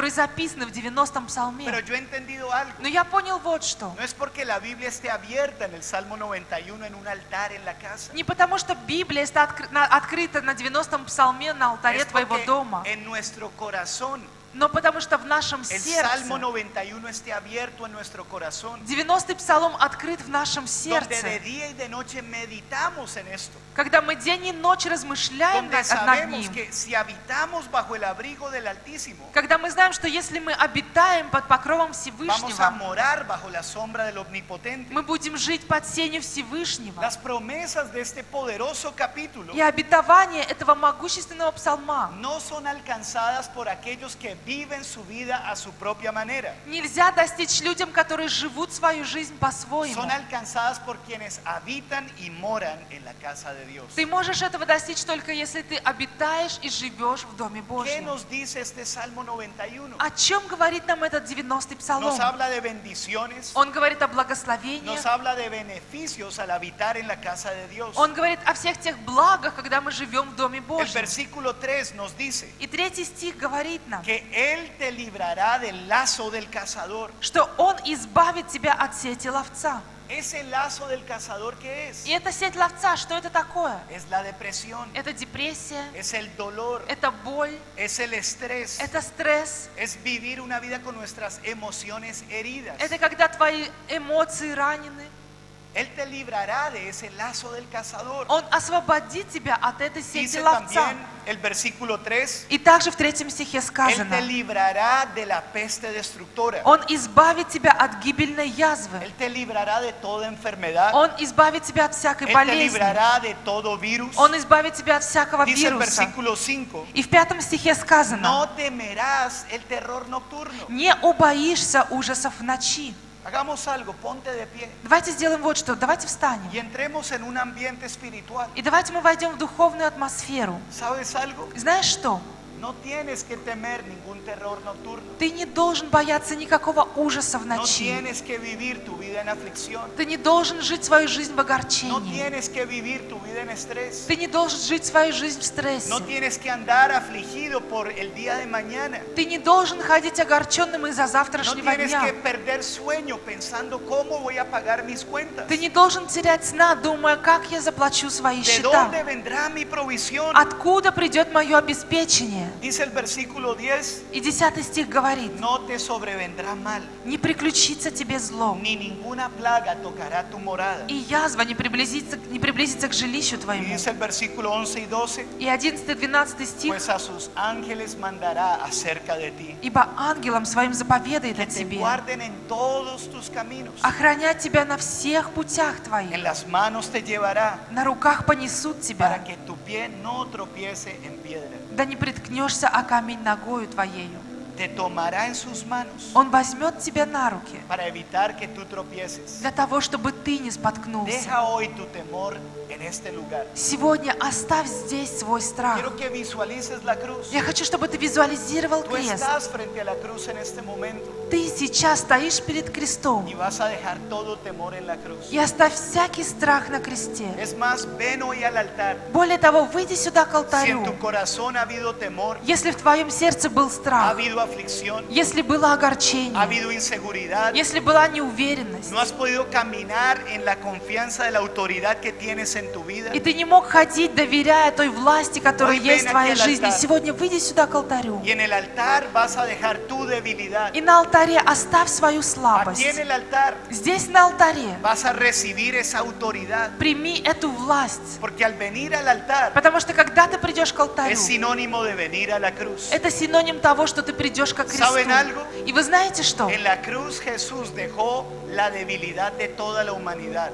Speaker 3: en el Salmo 91.
Speaker 4: которые записаны в 90-м псалме.
Speaker 3: Pero yo he entendido algo.
Speaker 4: Но я понял вот что.
Speaker 3: No es porque la Biblia esté abierta en el Salmo 91 en un altar en la casa.
Speaker 4: Не потому, что Библия está откры- на- открыта на 90-м псалме на алтаре
Speaker 3: Es
Speaker 4: твоего дома,
Speaker 3: en nuestro corazón
Speaker 4: но потому что в нашем
Speaker 3: el Salmo
Speaker 4: сердце
Speaker 3: 91 esté abierto en nuestro corazón.
Speaker 4: 90-й псалом открыт в нашем
Speaker 3: Donde de
Speaker 4: сердце.
Speaker 3: día y de noche meditamos en esto.
Speaker 4: Когда мы день и ночь размышляем
Speaker 3: Donde
Speaker 4: над, ним.
Speaker 3: que si habitamos bajo el abrigo del Altísimo,
Speaker 4: Когда мы знаем, что если мы обитаем под покровом
Speaker 3: vamos a
Speaker 4: Всевышнего,
Speaker 3: morar bajo la sombra del Omnipotente.
Speaker 4: мы будем жить под сенью Всевышнего.
Speaker 3: Las promesas de este poderoso capítulo
Speaker 4: И обетование этого могущественного псалма
Speaker 3: no son alcanzadas por aquellos que viven su vida a su propia manera.
Speaker 4: нельзя достичь людям, которые живут свою жизнь по-своему.
Speaker 3: Son alcanzadas por quienes habitan y moran en la casa de Dios.
Speaker 4: Ты можешь этого достичь только если ты обитаешь и живешь в Доме
Speaker 3: ¿Qué
Speaker 4: Божьем.
Speaker 3: nos dice este Salmo 91?
Speaker 4: О чем говорит нам этот 90-й псалом?
Speaker 3: Nos habla de bendiciones,
Speaker 4: Он говорит о благословении,
Speaker 3: nos habla de beneficios al habitar en la casa de Dios.
Speaker 4: он говорит о всех тех благах, когда мы живем в Доме
Speaker 3: El
Speaker 4: Божьем.
Speaker 3: versículo 3 nos dice
Speaker 4: И третий стих говорит нам,
Speaker 3: que Él te librará del lazo del cazador.
Speaker 4: что Он избавит тебя от сети ловца.
Speaker 3: Ese lazo del cazador que es?
Speaker 4: И эта сеть ловца, что это такое?
Speaker 3: Es la depresión,
Speaker 4: Это депрессия,
Speaker 3: es el dolor,
Speaker 4: это боль,
Speaker 3: es el estrés,
Speaker 4: это стресс,
Speaker 3: es vivir una vida con nuestras emociones heridas.
Speaker 4: это когда твои эмоции ранены.
Speaker 3: Él te librará de ese lazo del cazador.
Speaker 4: Он освободит тебя от этой сети
Speaker 3: Dice
Speaker 4: ловца.
Speaker 3: también el versículo 3,
Speaker 4: И также в третьем стихе
Speaker 3: Él te
Speaker 4: сказано,
Speaker 3: librará de la peste destructora.
Speaker 4: Он избавит тебя от гибельной язвы.
Speaker 3: Él te librará de toda enfermedad.
Speaker 4: Он избавит тебя от всякой
Speaker 3: Él te
Speaker 4: болезни.
Speaker 3: librará de todo virus.
Speaker 4: Он избавит тебя от всякого
Speaker 3: Dice el
Speaker 4: вируса.
Speaker 3: versículo 5,
Speaker 4: И в пятом стихе сказано,
Speaker 3: no temerás el terror nocturno.
Speaker 4: не убоишься ужасов ночи.
Speaker 3: Hagamos algo, ponte de pie
Speaker 4: Давайте сделаем вот что, давайте
Speaker 3: y
Speaker 4: встанем.
Speaker 3: entremos en un ambiente espiritual.
Speaker 4: И давайте мы войдем в духовную атмосферу.
Speaker 3: ¿Sabes algo?
Speaker 4: Знаешь что? Ты не должен бояться никакого ужаса в ночи. Ты не должен жить свою жизнь в огорчении. Ты не должен жить свою жизнь в стрессе. Ты не должен ходить огорченным из-за завтрашнего дня. Ты не должен терять сна, думая, как я заплачу свои
Speaker 3: ¿De
Speaker 4: счета. Откуда придет мое обеспечение?
Speaker 3: Dice el versículo 10,
Speaker 4: И 10 стих говорит,
Speaker 3: no te sobrevendrá mal,
Speaker 4: не приключится тебе зло,
Speaker 3: ni ninguna plaga tocará tu morada.
Speaker 4: и язва не приблизится, не приблизится к жилищу твоему.
Speaker 3: dice el versículo 11 y 12,
Speaker 4: И 11-12 стих,
Speaker 3: pues a sus ángeles mandará acerca de ti,
Speaker 4: ибо ангелам своим заповедает о тебе,
Speaker 3: guarden en todos tus caminos.
Speaker 4: охранять тебя на всех путях
Speaker 3: En
Speaker 4: твоих,
Speaker 3: las manos te llevará
Speaker 4: на руках понесут
Speaker 3: para
Speaker 4: тебя,
Speaker 3: que tu pie no tropiece en piedra.
Speaker 4: Да не приткнешься о камень ногою твоею.
Speaker 3: Te tomará en sus manos
Speaker 4: Он возьмет тебя на руки,
Speaker 3: para evitar que tú tropieces.
Speaker 4: для того, чтобы ты не споткнулся.
Speaker 3: Deja hoy tu temor en este lugar.
Speaker 4: Сегодня оставь здесь свой страх. Я хочу, чтобы ты визуализировал крест. Ты сейчас стоишь перед крестом. И оставь всякий страх на кресте. Более того, выйди сюда к алтарю. Если в твоем сердце был страх, если было огорчение, если была неуверенность,
Speaker 3: no has podido caminar en la confianza de la autoridad que tienes en
Speaker 4: и ты не мог ходить, доверяя той власти, которая есть в твоей жизни, сегодня выйди сюда к алтарю. И на алтаре оставь свою слабость. Здесь на алтаре прими эту власть. Потому что когда ты придешь к алтарю, это синоним того, что ты придешь.
Speaker 3: ¿Saben algo?
Speaker 4: И вы знаете что?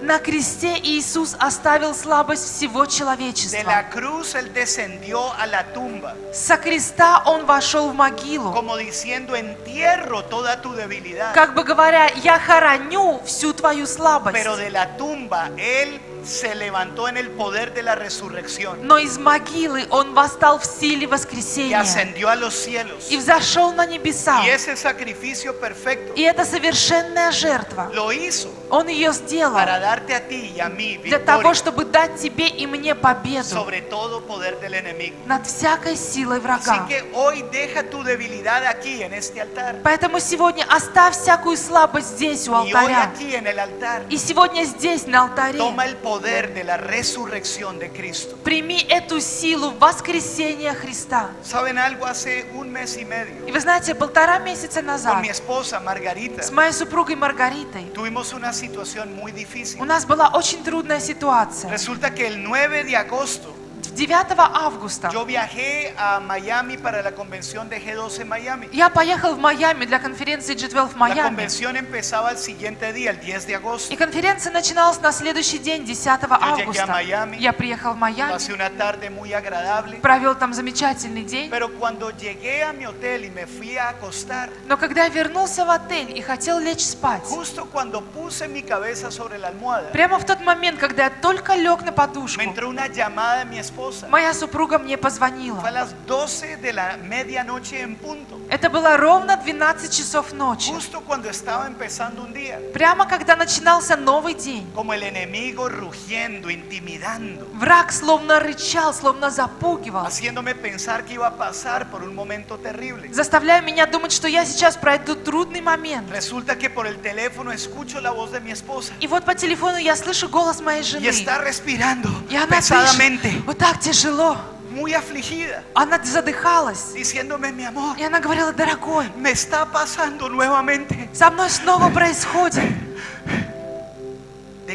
Speaker 4: На кресте Иисус оставил слабость всего
Speaker 3: De
Speaker 4: человечества.
Speaker 3: la cruz Él descendió a la tumba,
Speaker 4: Со креста Он вошел в могилу.
Speaker 3: como diciendo, entierro toda tu debilidad.
Speaker 4: Как бы говоря, я хороню всю твою слабость.
Speaker 3: Pero de la tumba Él se levantó en el poder de la resurrección
Speaker 4: Но из могилы Он восстал в силе
Speaker 3: y
Speaker 4: воскресения.
Speaker 3: ascendió a los cielos.
Speaker 4: И взошел на небеса.
Speaker 3: Y ese sacrificio perfecto
Speaker 4: И это совершенная жертва.
Speaker 3: lo hizo
Speaker 4: Он ее сделал
Speaker 3: para darte a ti y a mí
Speaker 4: для того, чтобы дать тебе и мне победу
Speaker 3: sobre todo poder del enemigo.
Speaker 4: над всякой силой
Speaker 3: Así
Speaker 4: врага.
Speaker 3: que hoy deja tu debilidad aquí en este altar.
Speaker 4: Поэтому сегодня оставь всякую слабость здесь у
Speaker 3: Y hoy
Speaker 4: алтаря.
Speaker 3: aquí en el altar
Speaker 4: И сегодня здесь, на алтаре,
Speaker 3: toma el poder de la resurrección de Cristo.
Speaker 4: прими эту силу воскресения Христа.
Speaker 3: ¿Saben algo? Hace un mes y medio
Speaker 4: И вы знаете, полтора месяца
Speaker 3: con
Speaker 4: назад
Speaker 3: mi esposa Margarita
Speaker 4: с моей супругой Маргаритой
Speaker 3: tuvimos una situación muy
Speaker 4: у
Speaker 3: difícil.
Speaker 4: нас была очень трудная ситуация.
Speaker 3: Resulta que el 9 de agosto
Speaker 4: 9 августа
Speaker 3: yo viajé a Miami para la convención de G12 en Miami.
Speaker 4: я поехал в Майами для конференции G12 в
Speaker 3: La
Speaker 4: Майами.
Speaker 3: convención empezaba el siguiente día, el 10 de agosto.
Speaker 4: И конференция начиналась на следующий день, 10
Speaker 3: llegué a
Speaker 4: августа.
Speaker 3: Miami.
Speaker 4: Я приехал в Майами,
Speaker 3: Pasé una tarde muy agradable.
Speaker 4: провел там замечательный день.
Speaker 3: Pero cuando llegué a mi hotel y me fui a acostar,
Speaker 4: Но когда я вернулся в отель и хотел лечь спать,
Speaker 3: justo cuando puse mi cabeza sobre la almohada,
Speaker 4: прямо в тот момент, когда я только лег на подушку,
Speaker 3: me entró una llamada de mi esposa.
Speaker 4: Моя супруга мне
Speaker 3: Fue a
Speaker 4: позвонила.
Speaker 3: las 12 de la medianoche en punto.
Speaker 4: Это было ровно 12 часов ночи.
Speaker 3: Justo cuando estaba empezando un día.
Speaker 4: Прямо когда начинался новый день.
Speaker 3: Como el enemigo rugiendo, intimidando,
Speaker 4: Враг словно рычал, словно запугивал,
Speaker 3: haciéndome pensar que iba a pasar por un momento terrible.
Speaker 4: заставляя меня думать, что я сейчас пройду трудный момент.
Speaker 3: Resulta que por el teléfono escucho la voz de mi esposa
Speaker 4: И вот по телефону я слышу голос моей
Speaker 3: y
Speaker 4: жены.
Speaker 3: está respirando
Speaker 4: И она
Speaker 3: pesadamente,
Speaker 4: дышит вот так тяжело.
Speaker 3: muy afligida,
Speaker 4: Она задыхалась.
Speaker 3: diciéndome, mi amor,
Speaker 4: И она говорила, дорогой,
Speaker 3: me está pasando nuevamente.
Speaker 4: со мной снова происходит.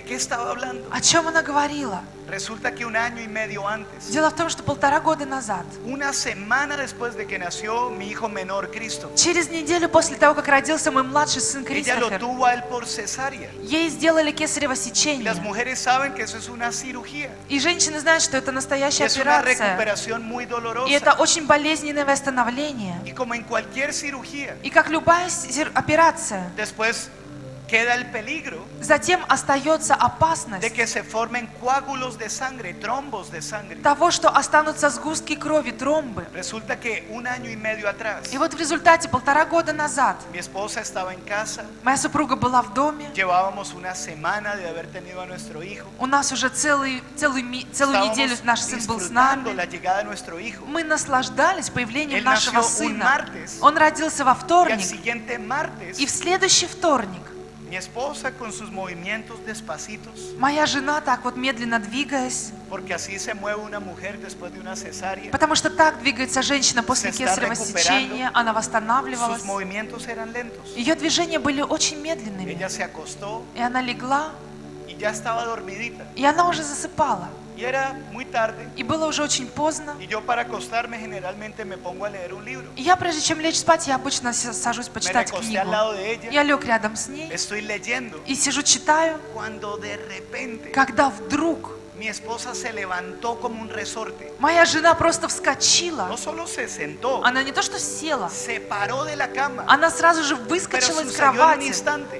Speaker 3: ¿De qué estaba hablando?
Speaker 4: О чем она говорила?
Speaker 3: Resulta que un año y medio antes,
Speaker 4: Дело в том, что полтора года назад,
Speaker 3: una semana después de que nació mi hijo menor, Cristo,
Speaker 4: через неделю после того, как родился мой младший сын
Speaker 3: ella lo
Speaker 4: Кристофер,
Speaker 3: tuvo a él por cesárea.
Speaker 4: ей сделали кесарево
Speaker 3: Y
Speaker 4: сечение.
Speaker 3: las mujeres saben que eso es una cirugía.
Speaker 4: И женщины знают, что это настоящая
Speaker 3: es una
Speaker 4: операция.
Speaker 3: recuperación muy
Speaker 4: И это
Speaker 3: dolorosa.
Speaker 4: очень болезненное восстановление.
Speaker 3: Y como en cualquier cirugía,
Speaker 4: И как любая операция,
Speaker 3: después queda el peligro
Speaker 4: затем остается
Speaker 3: de
Speaker 4: опасность
Speaker 3: que se formen coágulos de sangre, trombos de sangre.
Speaker 4: того, что останутся сгустки крови, тромбы.
Speaker 3: Resulta que un año y medio atrás,
Speaker 4: И вот в результате полтора года назад
Speaker 3: mi esposa estaba en casa,
Speaker 4: моя супруга была в доме.
Speaker 3: llevábamos una semana de haber tenido a nuestro hijo.
Speaker 4: У нас уже целый, целый ми- целую неделю
Speaker 3: Estábamos
Speaker 4: наш сын был с
Speaker 3: disfrutando
Speaker 4: нами.
Speaker 3: la llegada de nuestro hijo.
Speaker 4: Мы наслаждались появлением
Speaker 3: Él
Speaker 4: нашего
Speaker 3: nació un
Speaker 4: сына.
Speaker 3: martes.
Speaker 4: Он родился во
Speaker 3: Y al
Speaker 4: вторник.
Speaker 3: siguiente martes
Speaker 4: И в следующий вторник
Speaker 3: Mi esposa con sus movimientos despacitos,
Speaker 4: Моя жена так вот медленно двигаясь,
Speaker 3: porque así se mueve una mujer después de una cesárea.
Speaker 4: потому что так двигается женщина после кесарево сечения, она восстанавливалась.
Speaker 3: Sus movimientos eran lentos.
Speaker 4: Ее движения были очень медленными,
Speaker 3: Ella se acostó
Speaker 4: и она легла,
Speaker 3: y ya estaba dormidita.
Speaker 4: и она уже засыпала.
Speaker 3: Y era muy tarde.
Speaker 4: И было уже очень поздно.
Speaker 3: Y yo para acostarme generalmente me pongo a leer un libro.
Speaker 4: И я, прежде чем лечь спать, я обычно сажусь
Speaker 3: Me
Speaker 4: почитать
Speaker 3: recosté
Speaker 4: книгу.
Speaker 3: al lado de ella.
Speaker 4: Я лег рядом с ней
Speaker 3: Estoy leyendo.
Speaker 4: и сижу, читаю,
Speaker 3: Cuando de repente
Speaker 4: когда вдруг
Speaker 3: mi esposa se levantó como un resorte.
Speaker 4: моя жена просто вскочила.
Speaker 3: No solo se sentó,
Speaker 4: Она не то что села,
Speaker 3: se paró de la cama
Speaker 4: она сразу же выскочила из кровати.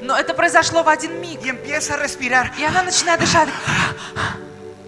Speaker 4: Но это произошло в один миг.
Speaker 3: y empieza a respirar.
Speaker 4: И она начинает дышать.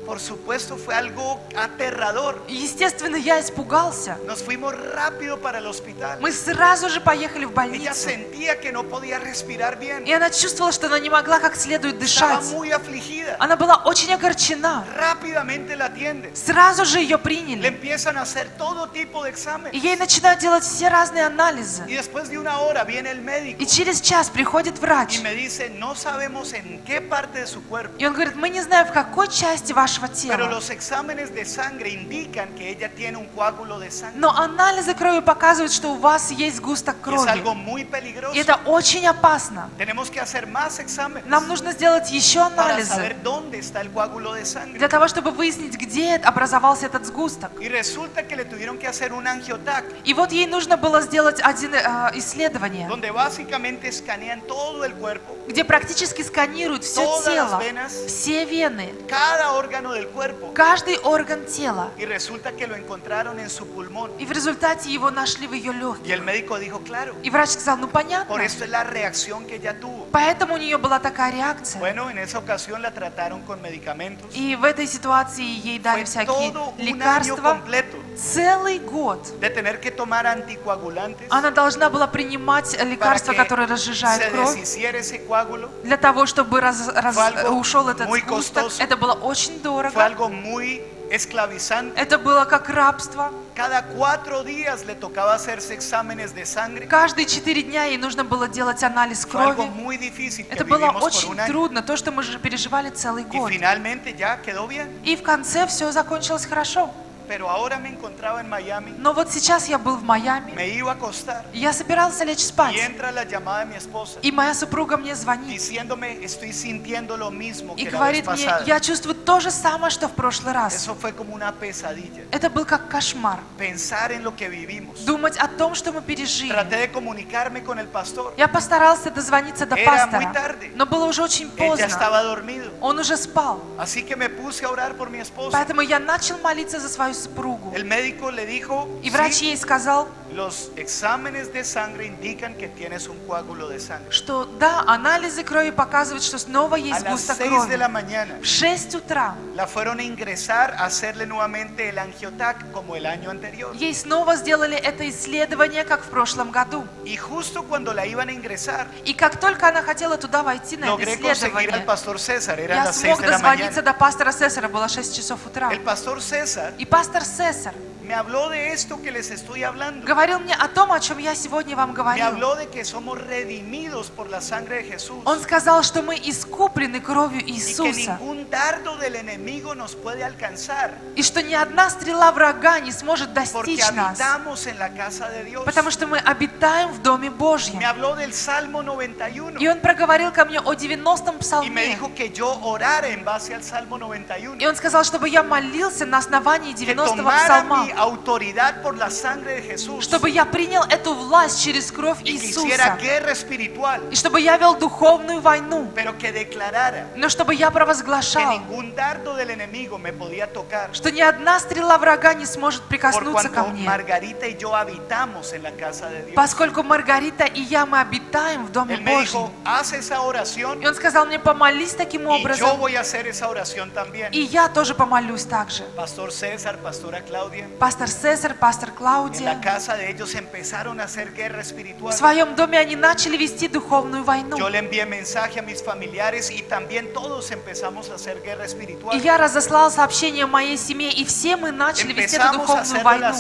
Speaker 3: Por supuesto fue algo aterrador.
Speaker 4: И, Естественно, я испугался.
Speaker 3: Nos fuimos rápido para el hospital.
Speaker 4: Мы сразу же поехали в
Speaker 3: Ella
Speaker 4: больницу.
Speaker 3: sentía que no podía respirar bien.
Speaker 4: И она чувствовала, что она не могла как следует
Speaker 3: Estaba
Speaker 4: дышать.
Speaker 3: muy afligida.
Speaker 4: Она была очень огорчена.
Speaker 3: Rápidamente la atienden.
Speaker 4: Сразу же ее
Speaker 3: Le
Speaker 4: приняли.
Speaker 3: empiezan a hacer todo tipo de
Speaker 4: И
Speaker 3: exámenes.
Speaker 4: ей начинают делать все разные анализы.
Speaker 3: Y después de una hora viene el médico
Speaker 4: И через час приходит врач.
Speaker 3: y me dice, no sabemos en qué parte de su cuerpo,
Speaker 4: И он говорит, мы не знаем, в какой части вашего
Speaker 3: pero
Speaker 4: тела.
Speaker 3: los exámenes de sangre indican que ella tiene un coágulo de sangre.
Speaker 4: Но анализы крови показывают, что у вас есть сгусток
Speaker 3: Y es algo
Speaker 4: крови.
Speaker 3: muy peligroso.
Speaker 4: И это очень опасно.
Speaker 3: Tenemos que hacer más exámenes
Speaker 4: Нам нужно сделать еще
Speaker 3: para
Speaker 4: анализы
Speaker 3: saber dónde está el coágulo de sangre.
Speaker 4: для того, чтобы выяснить, где образовался этот сгусток.
Speaker 3: Y resulta que le tuvieron que hacer un angiotac,
Speaker 4: И вот ей нужно было сделать один э, исследование,
Speaker 3: donde básicamente escanean todo el cuerpo,
Speaker 4: где практически сканируют все
Speaker 3: Todas las
Speaker 4: тело,
Speaker 3: venas.
Speaker 4: все вены,
Speaker 3: cada órgano del cuerpo.
Speaker 4: каждый орган тела.
Speaker 3: Y resulta que lo encontraron en su pulmón.
Speaker 4: И в результате его нашли в ее
Speaker 3: Y
Speaker 4: легких.
Speaker 3: el médico dijo, claro,
Speaker 4: И врач сказал, ну понятно.
Speaker 3: por esto es la reacción que ella tuvo.
Speaker 4: Поэтому у нее была такая реакция.
Speaker 3: Bueno, en esa ocasión la trataron con medicamentos.
Speaker 4: И в этой ситуации ей дали
Speaker 3: Fue
Speaker 4: всякие
Speaker 3: todo un año
Speaker 4: лекарства.
Speaker 3: completo
Speaker 4: Целый год.
Speaker 3: de tener que tomar anticoagulantes
Speaker 4: Она должна была принимать лекарства, которые разжижают кровь,
Speaker 3: deshiciera ese coágulo.
Speaker 4: для того, чтобы раз- раз- ушел этот сгусток. Это было очень
Speaker 3: Fue
Speaker 4: дорого.
Speaker 3: algo muy esclavizante.
Speaker 4: Это было как рабство.
Speaker 3: Cada cuatro días le tocaba hacerse exámenes de sangre.
Speaker 4: Каждые четыре дня ей нужно было делать анализ
Speaker 3: Fue algo
Speaker 4: крови.
Speaker 3: muy difícil que
Speaker 4: Это было
Speaker 3: vivimos por
Speaker 4: очень
Speaker 3: un año.
Speaker 4: трудно, то, что мы же переживали целый
Speaker 3: Y
Speaker 4: год.
Speaker 3: finalmente ya quedó bien.
Speaker 4: И в конце все закончилось хорошо.
Speaker 3: Pero ahora me encontraba en Miami,
Speaker 4: Но вот сейчас я был в Майами,
Speaker 3: me iba a acostar
Speaker 4: и я собирался лечь спать.
Speaker 3: y entra la llamada de mi esposa
Speaker 4: И моя супруга мне звонит
Speaker 3: diciéndome estoy sintiendo lo mismo
Speaker 4: и
Speaker 3: que la vez
Speaker 4: говорит мне, я чувствую то же самое, что в прошлый раз.
Speaker 3: Eso fue como una pesadilla.
Speaker 4: Это был как кошмар.
Speaker 3: Pensar en lo que vivimos.
Speaker 4: Думать о том, что мы пережили.
Speaker 3: Traté de comunicarme con el pastor.
Speaker 4: Я постарался дозвониться до
Speaker 3: Era muy
Speaker 4: пастора,
Speaker 3: tarde.
Speaker 4: но было уже очень
Speaker 3: Él ya
Speaker 4: поздно.
Speaker 3: estaba dormido.
Speaker 4: Он уже спал.
Speaker 3: Así que me puse a orar por mi esposa.
Speaker 4: Поэтому я начал молиться за свою супругу.
Speaker 3: El médico le dijo,
Speaker 4: И врач
Speaker 3: "Sí,
Speaker 4: ей сказал,
Speaker 3: los exámenes de sangre indican que tienes un coágulo de sangre.
Speaker 4: что да, анализы крови показывают, что снова
Speaker 3: A
Speaker 4: есть
Speaker 3: las
Speaker 4: сгусток
Speaker 3: 6 de la
Speaker 4: крови.
Speaker 3: mañana
Speaker 4: В 6 утра
Speaker 3: la fueron a ingresar a hacerle nuevamente el angiotac como el año anterior.
Speaker 4: ей снова сделали это исследование, как в прошлом году.
Speaker 3: Y justo cuando la iban a ingresar,
Speaker 4: И как только она хотела туда войти на это
Speaker 3: logré conseguir al
Speaker 4: исследование,
Speaker 3: pastor César, eran
Speaker 4: я
Speaker 3: las 6
Speaker 4: смог
Speaker 3: de la
Speaker 4: дозвониться до пастора Сесара, было 6 часов утра.
Speaker 3: El pastor César
Speaker 4: И пастор Сесар
Speaker 3: me habló de esto que les estoy hablando.
Speaker 4: говорил мне о том, о чем я сегодня вам
Speaker 3: Me
Speaker 4: говорил.
Speaker 3: habló de que somos redimidos por la sangre de Jesús.
Speaker 4: Он сказал, что мы искуплены кровью
Speaker 3: Y que
Speaker 4: Иисуса.
Speaker 3: ningún dardo del enemigo nos puede alcanzar.
Speaker 4: И что ни одна стрела врага не сможет
Speaker 3: Porque
Speaker 4: достичь нас.
Speaker 3: habitamos en la casa de Dios.
Speaker 4: Потому что мы обитаем в Доме
Speaker 3: Me
Speaker 4: Божьем.
Speaker 3: habló del Salmo 91.
Speaker 4: И он проговорил ко мне о 90-м
Speaker 3: Y me
Speaker 4: псалме.
Speaker 3: dijo que yo orara en base al Salmo 91.
Speaker 4: И он сказал, чтобы я молился на основании
Speaker 3: Que
Speaker 4: 90-го
Speaker 3: tomara
Speaker 4: псалма.
Speaker 3: Autoridad por la sangre de Jesús.
Speaker 4: Чтобы я принял эту власть через кровь
Speaker 3: Y que
Speaker 4: Иисуса.
Speaker 3: guerra espiritual.
Speaker 4: И чтобы я вел духовную войну.
Speaker 3: Pero que declarara
Speaker 4: Но чтобы я
Speaker 3: que
Speaker 4: провозглашал,
Speaker 3: ningún dardo del enemigo me podía tocar.
Speaker 4: что ни одна стрела врага не сможет прикоснуться ко мне.
Speaker 3: Margarita y yo habitamos en la casa de Dios.
Speaker 4: Поскольку Маргарита и я, мы обитаем в Доме
Speaker 3: Él
Speaker 4: Божьем.
Speaker 3: haz esa oración
Speaker 4: И он сказал мне, помолись таким
Speaker 3: y yo
Speaker 4: образом.
Speaker 3: voy a hacer esa oración también.
Speaker 4: И я тоже помолюсь так же.
Speaker 3: Pastor César, Pastora Claudia,
Speaker 4: пастор Цезарь, пастор
Speaker 3: En la
Speaker 4: Клаудия.
Speaker 3: casa de ellos empezaron a hacer guerra
Speaker 4: В своем доме они начали вести духовную войну.
Speaker 3: Yo le envié mensaje a mis familiares y también todos empezamos a hacer guerra
Speaker 4: И я разослала сообщение моей семье, и все мы начали вести эту духовную войну.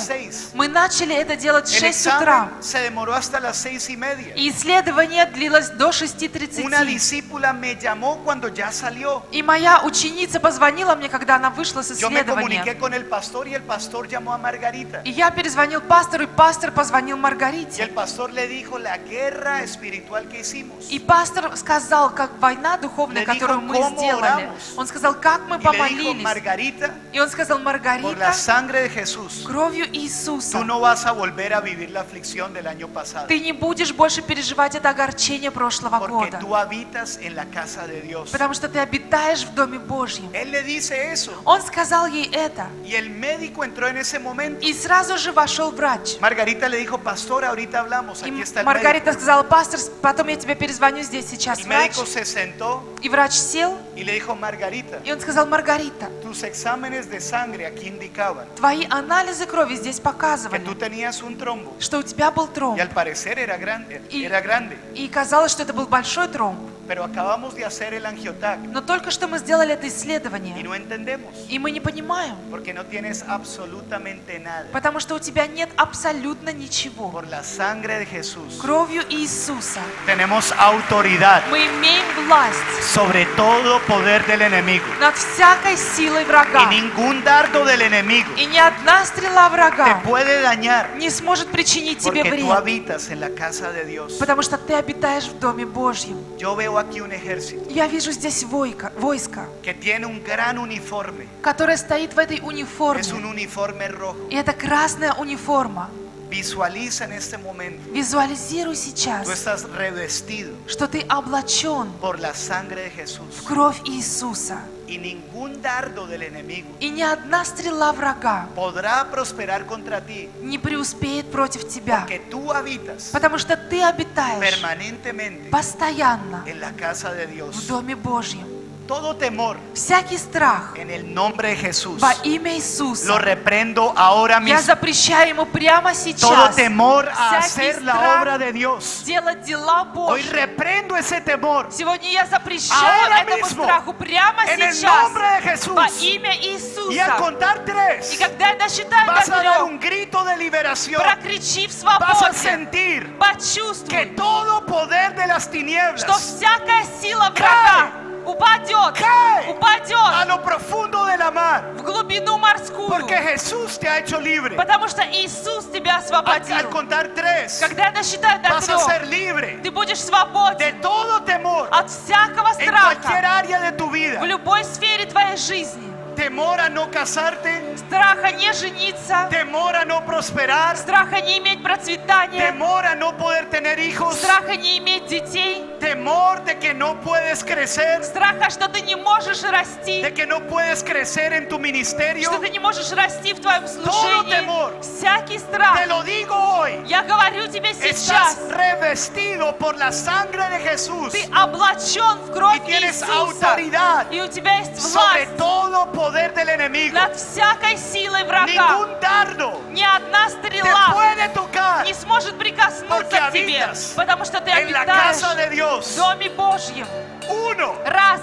Speaker 4: Мы начали это делать в
Speaker 3: El
Speaker 4: 6 утра.
Speaker 3: se demoró hasta las seis y media.
Speaker 4: И исследование длилось до
Speaker 3: Una
Speaker 4: 6.30.
Speaker 3: discípula me llamó cuando ya salió.
Speaker 4: И моя ученица позвонила мне, когда она вышла с
Speaker 3: Yo me comuniqué
Speaker 4: исследования.
Speaker 3: con el pastor y el pastor llamó a Margarita.
Speaker 4: И я перезвонил пастору, и пастор позвонил
Speaker 3: Y
Speaker 4: Маргарите.
Speaker 3: el pastor le dijo la guerra espiritual que hicimos.
Speaker 4: И пастор сказал, как война духовная,
Speaker 3: Le dijo,
Speaker 4: которую мы
Speaker 3: «¿Cómo
Speaker 4: сделали.
Speaker 3: oramos?»
Speaker 4: Он сказал, как мы
Speaker 3: Y le dijo,
Speaker 4: помолились.
Speaker 3: Margarita,
Speaker 4: И он сказал,
Speaker 3: por la
Speaker 4: Маргарита,
Speaker 3: sangre de Jesús,
Speaker 4: кровью
Speaker 3: tú
Speaker 4: Иисуса,
Speaker 3: no vas a volver a vivir la aflicción del año pasado.
Speaker 4: ты не будешь больше переживать это огорчение прошлого
Speaker 3: Porque
Speaker 4: года.
Speaker 3: tú habitas en la casa de Dios.
Speaker 4: Потому что ты обитаешь в Доме Божьем.
Speaker 3: Él le dice eso.
Speaker 4: Он сказал ей это.
Speaker 3: Y el médico entró en ese momento.
Speaker 4: И сразу же вошел врач.
Speaker 3: Margarita le dijo, pastor, ahorita hablamos, aquí está el
Speaker 4: Маргарита
Speaker 3: médico.
Speaker 4: сказала, пастор, потом я тебе перезвоню здесь сейчас
Speaker 3: El
Speaker 4: врач.
Speaker 3: médico se sentó
Speaker 4: И врач сел,
Speaker 3: y le dijo, Margarita,
Speaker 4: и он сказал, Маргарита,
Speaker 3: tus exámenes de sangre aquí indicaban
Speaker 4: твои анализы крови здесь
Speaker 3: que
Speaker 4: показывали,
Speaker 3: tú tenías un trombo.
Speaker 4: что у тебя был тромб.
Speaker 3: Y al parecer era grande,
Speaker 4: Y-
Speaker 3: era grande.
Speaker 4: И казалось, что это был большой тромб.
Speaker 3: Pero acabamos de hacer el angiotac
Speaker 4: Но только что мы сделали это
Speaker 3: y
Speaker 4: исследование,
Speaker 3: no entendemos.
Speaker 4: и мы не понимаем,
Speaker 3: Porque no tienes absolutamente nada.
Speaker 4: потому что у тебя нет абсолютно ничего.
Speaker 3: Por la sangre de Jesús
Speaker 4: Кровью Иисуса
Speaker 3: tenemos autoridad
Speaker 4: мы имеем власть
Speaker 3: sobre todo poder del enemigo.
Speaker 4: над всякой силой
Speaker 3: Y
Speaker 4: врага.
Speaker 3: ningún dardo del enemigo
Speaker 4: И ни одна стрела
Speaker 3: te
Speaker 4: врага
Speaker 3: puede dañar
Speaker 4: не сможет причинить тебе
Speaker 3: porque tú
Speaker 4: вред,
Speaker 3: habitas en la casa de Dios.
Speaker 4: потому что ты обитаешь в Доме Божьем.
Speaker 3: Yo veo aquí un ejército
Speaker 4: Я вижу здесь войко, войско,
Speaker 3: que tiene un gran uniforme.
Speaker 4: которое стоит в этой униформе.
Speaker 3: Es un uniforme rojo.
Speaker 4: И это красная униформа.
Speaker 3: Visualiza en este momento.
Speaker 4: Визуализируй
Speaker 3: Tú
Speaker 4: сейчас,
Speaker 3: estás revestido
Speaker 4: что ты облачен
Speaker 3: por la sangre de
Speaker 4: в
Speaker 3: Jesús.
Speaker 4: кровь Иисуса.
Speaker 3: Y ningún dardo del enemigo
Speaker 4: И ни одна стрела врага
Speaker 3: podrá prosperar contra ti.
Speaker 4: не преуспеет против тебя.
Speaker 3: Porque tú habitas
Speaker 4: Потому что ты обитаешь
Speaker 3: permanentemente
Speaker 4: постоянно
Speaker 3: en la casa de
Speaker 4: в
Speaker 3: Dios.
Speaker 4: Доме Божьем.
Speaker 3: Todo temor
Speaker 4: Всякий страх
Speaker 3: en el nombre de Jesús
Speaker 4: во имя
Speaker 3: lo
Speaker 4: Иисуса
Speaker 3: reprendo ahora
Speaker 4: я
Speaker 3: mismo.
Speaker 4: запрещаю ему прямо
Speaker 3: Todo
Speaker 4: сейчас
Speaker 3: temor a
Speaker 4: Всякий
Speaker 3: hacer la
Speaker 4: страх
Speaker 3: obra de Dios.
Speaker 4: делать дела
Speaker 3: Hoy
Speaker 4: Божьи.
Speaker 3: reprendo ese temor
Speaker 4: Сегодня я запрещаю
Speaker 3: Ahora
Speaker 4: этому
Speaker 3: mismo,
Speaker 4: страху прямо
Speaker 3: en el
Speaker 4: сейчас
Speaker 3: nombre de Jesús.
Speaker 4: во имя
Speaker 3: y al
Speaker 4: Иисуса.
Speaker 3: contar tres
Speaker 4: И когда я досчитаю
Speaker 3: vas
Speaker 4: до
Speaker 3: a dar
Speaker 4: трех,
Speaker 3: un grito de liberación.
Speaker 4: прокричи в
Speaker 3: Vas a
Speaker 4: свободе,
Speaker 3: sentir que
Speaker 4: почувствуй,
Speaker 3: todo poder de las
Speaker 4: что
Speaker 3: tinieblas
Speaker 4: всякая сила врага Упадет,
Speaker 3: Cae. a
Speaker 4: упадет
Speaker 3: lo profundo de la mar.
Speaker 4: в глубину морскую,
Speaker 3: Porque Jesús te ha hecho libre.
Speaker 4: потому что Иисус тебя
Speaker 3: Al,
Speaker 4: освободил.
Speaker 3: al contar tres
Speaker 4: Когда я досчитаю до
Speaker 3: vas a ser
Speaker 4: трех,
Speaker 3: libre
Speaker 4: ты будешь свободен
Speaker 3: todo temor
Speaker 4: от всякого
Speaker 3: en cualquier
Speaker 4: страха
Speaker 3: área de tu vida.
Speaker 4: в любой сфере твоей жизни.
Speaker 3: Temor a no casarte,
Speaker 4: Страха не жениться,
Speaker 3: temor a no prosperar,
Speaker 4: страха не иметь процветания,
Speaker 3: temor a no poder tener hijos,
Speaker 4: страха не иметь детей,
Speaker 3: temor de que no puedes crecer,
Speaker 4: страха, что ты не можешь расти,
Speaker 3: de que no puedes crecer en tu ministerio.
Speaker 4: что ты не можешь расти в твоем служении.
Speaker 3: temor.
Speaker 4: Всякий страх.
Speaker 3: Te lo digo hoy.
Speaker 4: Я говорю тебе
Speaker 3: Estás
Speaker 4: сейчас,
Speaker 3: revestido por la sangre de Jesús
Speaker 4: ты облачен в кровь
Speaker 3: y tienes
Speaker 4: Иисуса,
Speaker 3: autoridad
Speaker 4: и у тебя есть
Speaker 3: sobre
Speaker 4: власть
Speaker 3: todo poder del enemigo.
Speaker 4: над всякой силой врага.
Speaker 3: Ningún dardo
Speaker 4: Ни одна
Speaker 3: te
Speaker 4: стрела
Speaker 3: puede tocar
Speaker 4: не сможет прикоснуться к тебе, потому что ты
Speaker 3: en la
Speaker 4: обитаешь
Speaker 3: casa de
Speaker 4: в
Speaker 3: Dios.
Speaker 4: Доме Божьем.
Speaker 3: Uno,
Speaker 4: Раз,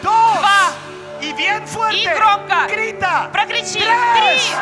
Speaker 3: dos
Speaker 4: Два.
Speaker 3: y bien fuerte.
Speaker 4: Y громко.
Speaker 3: Grita.
Speaker 4: прокричи,
Speaker 3: Tres.
Speaker 4: три.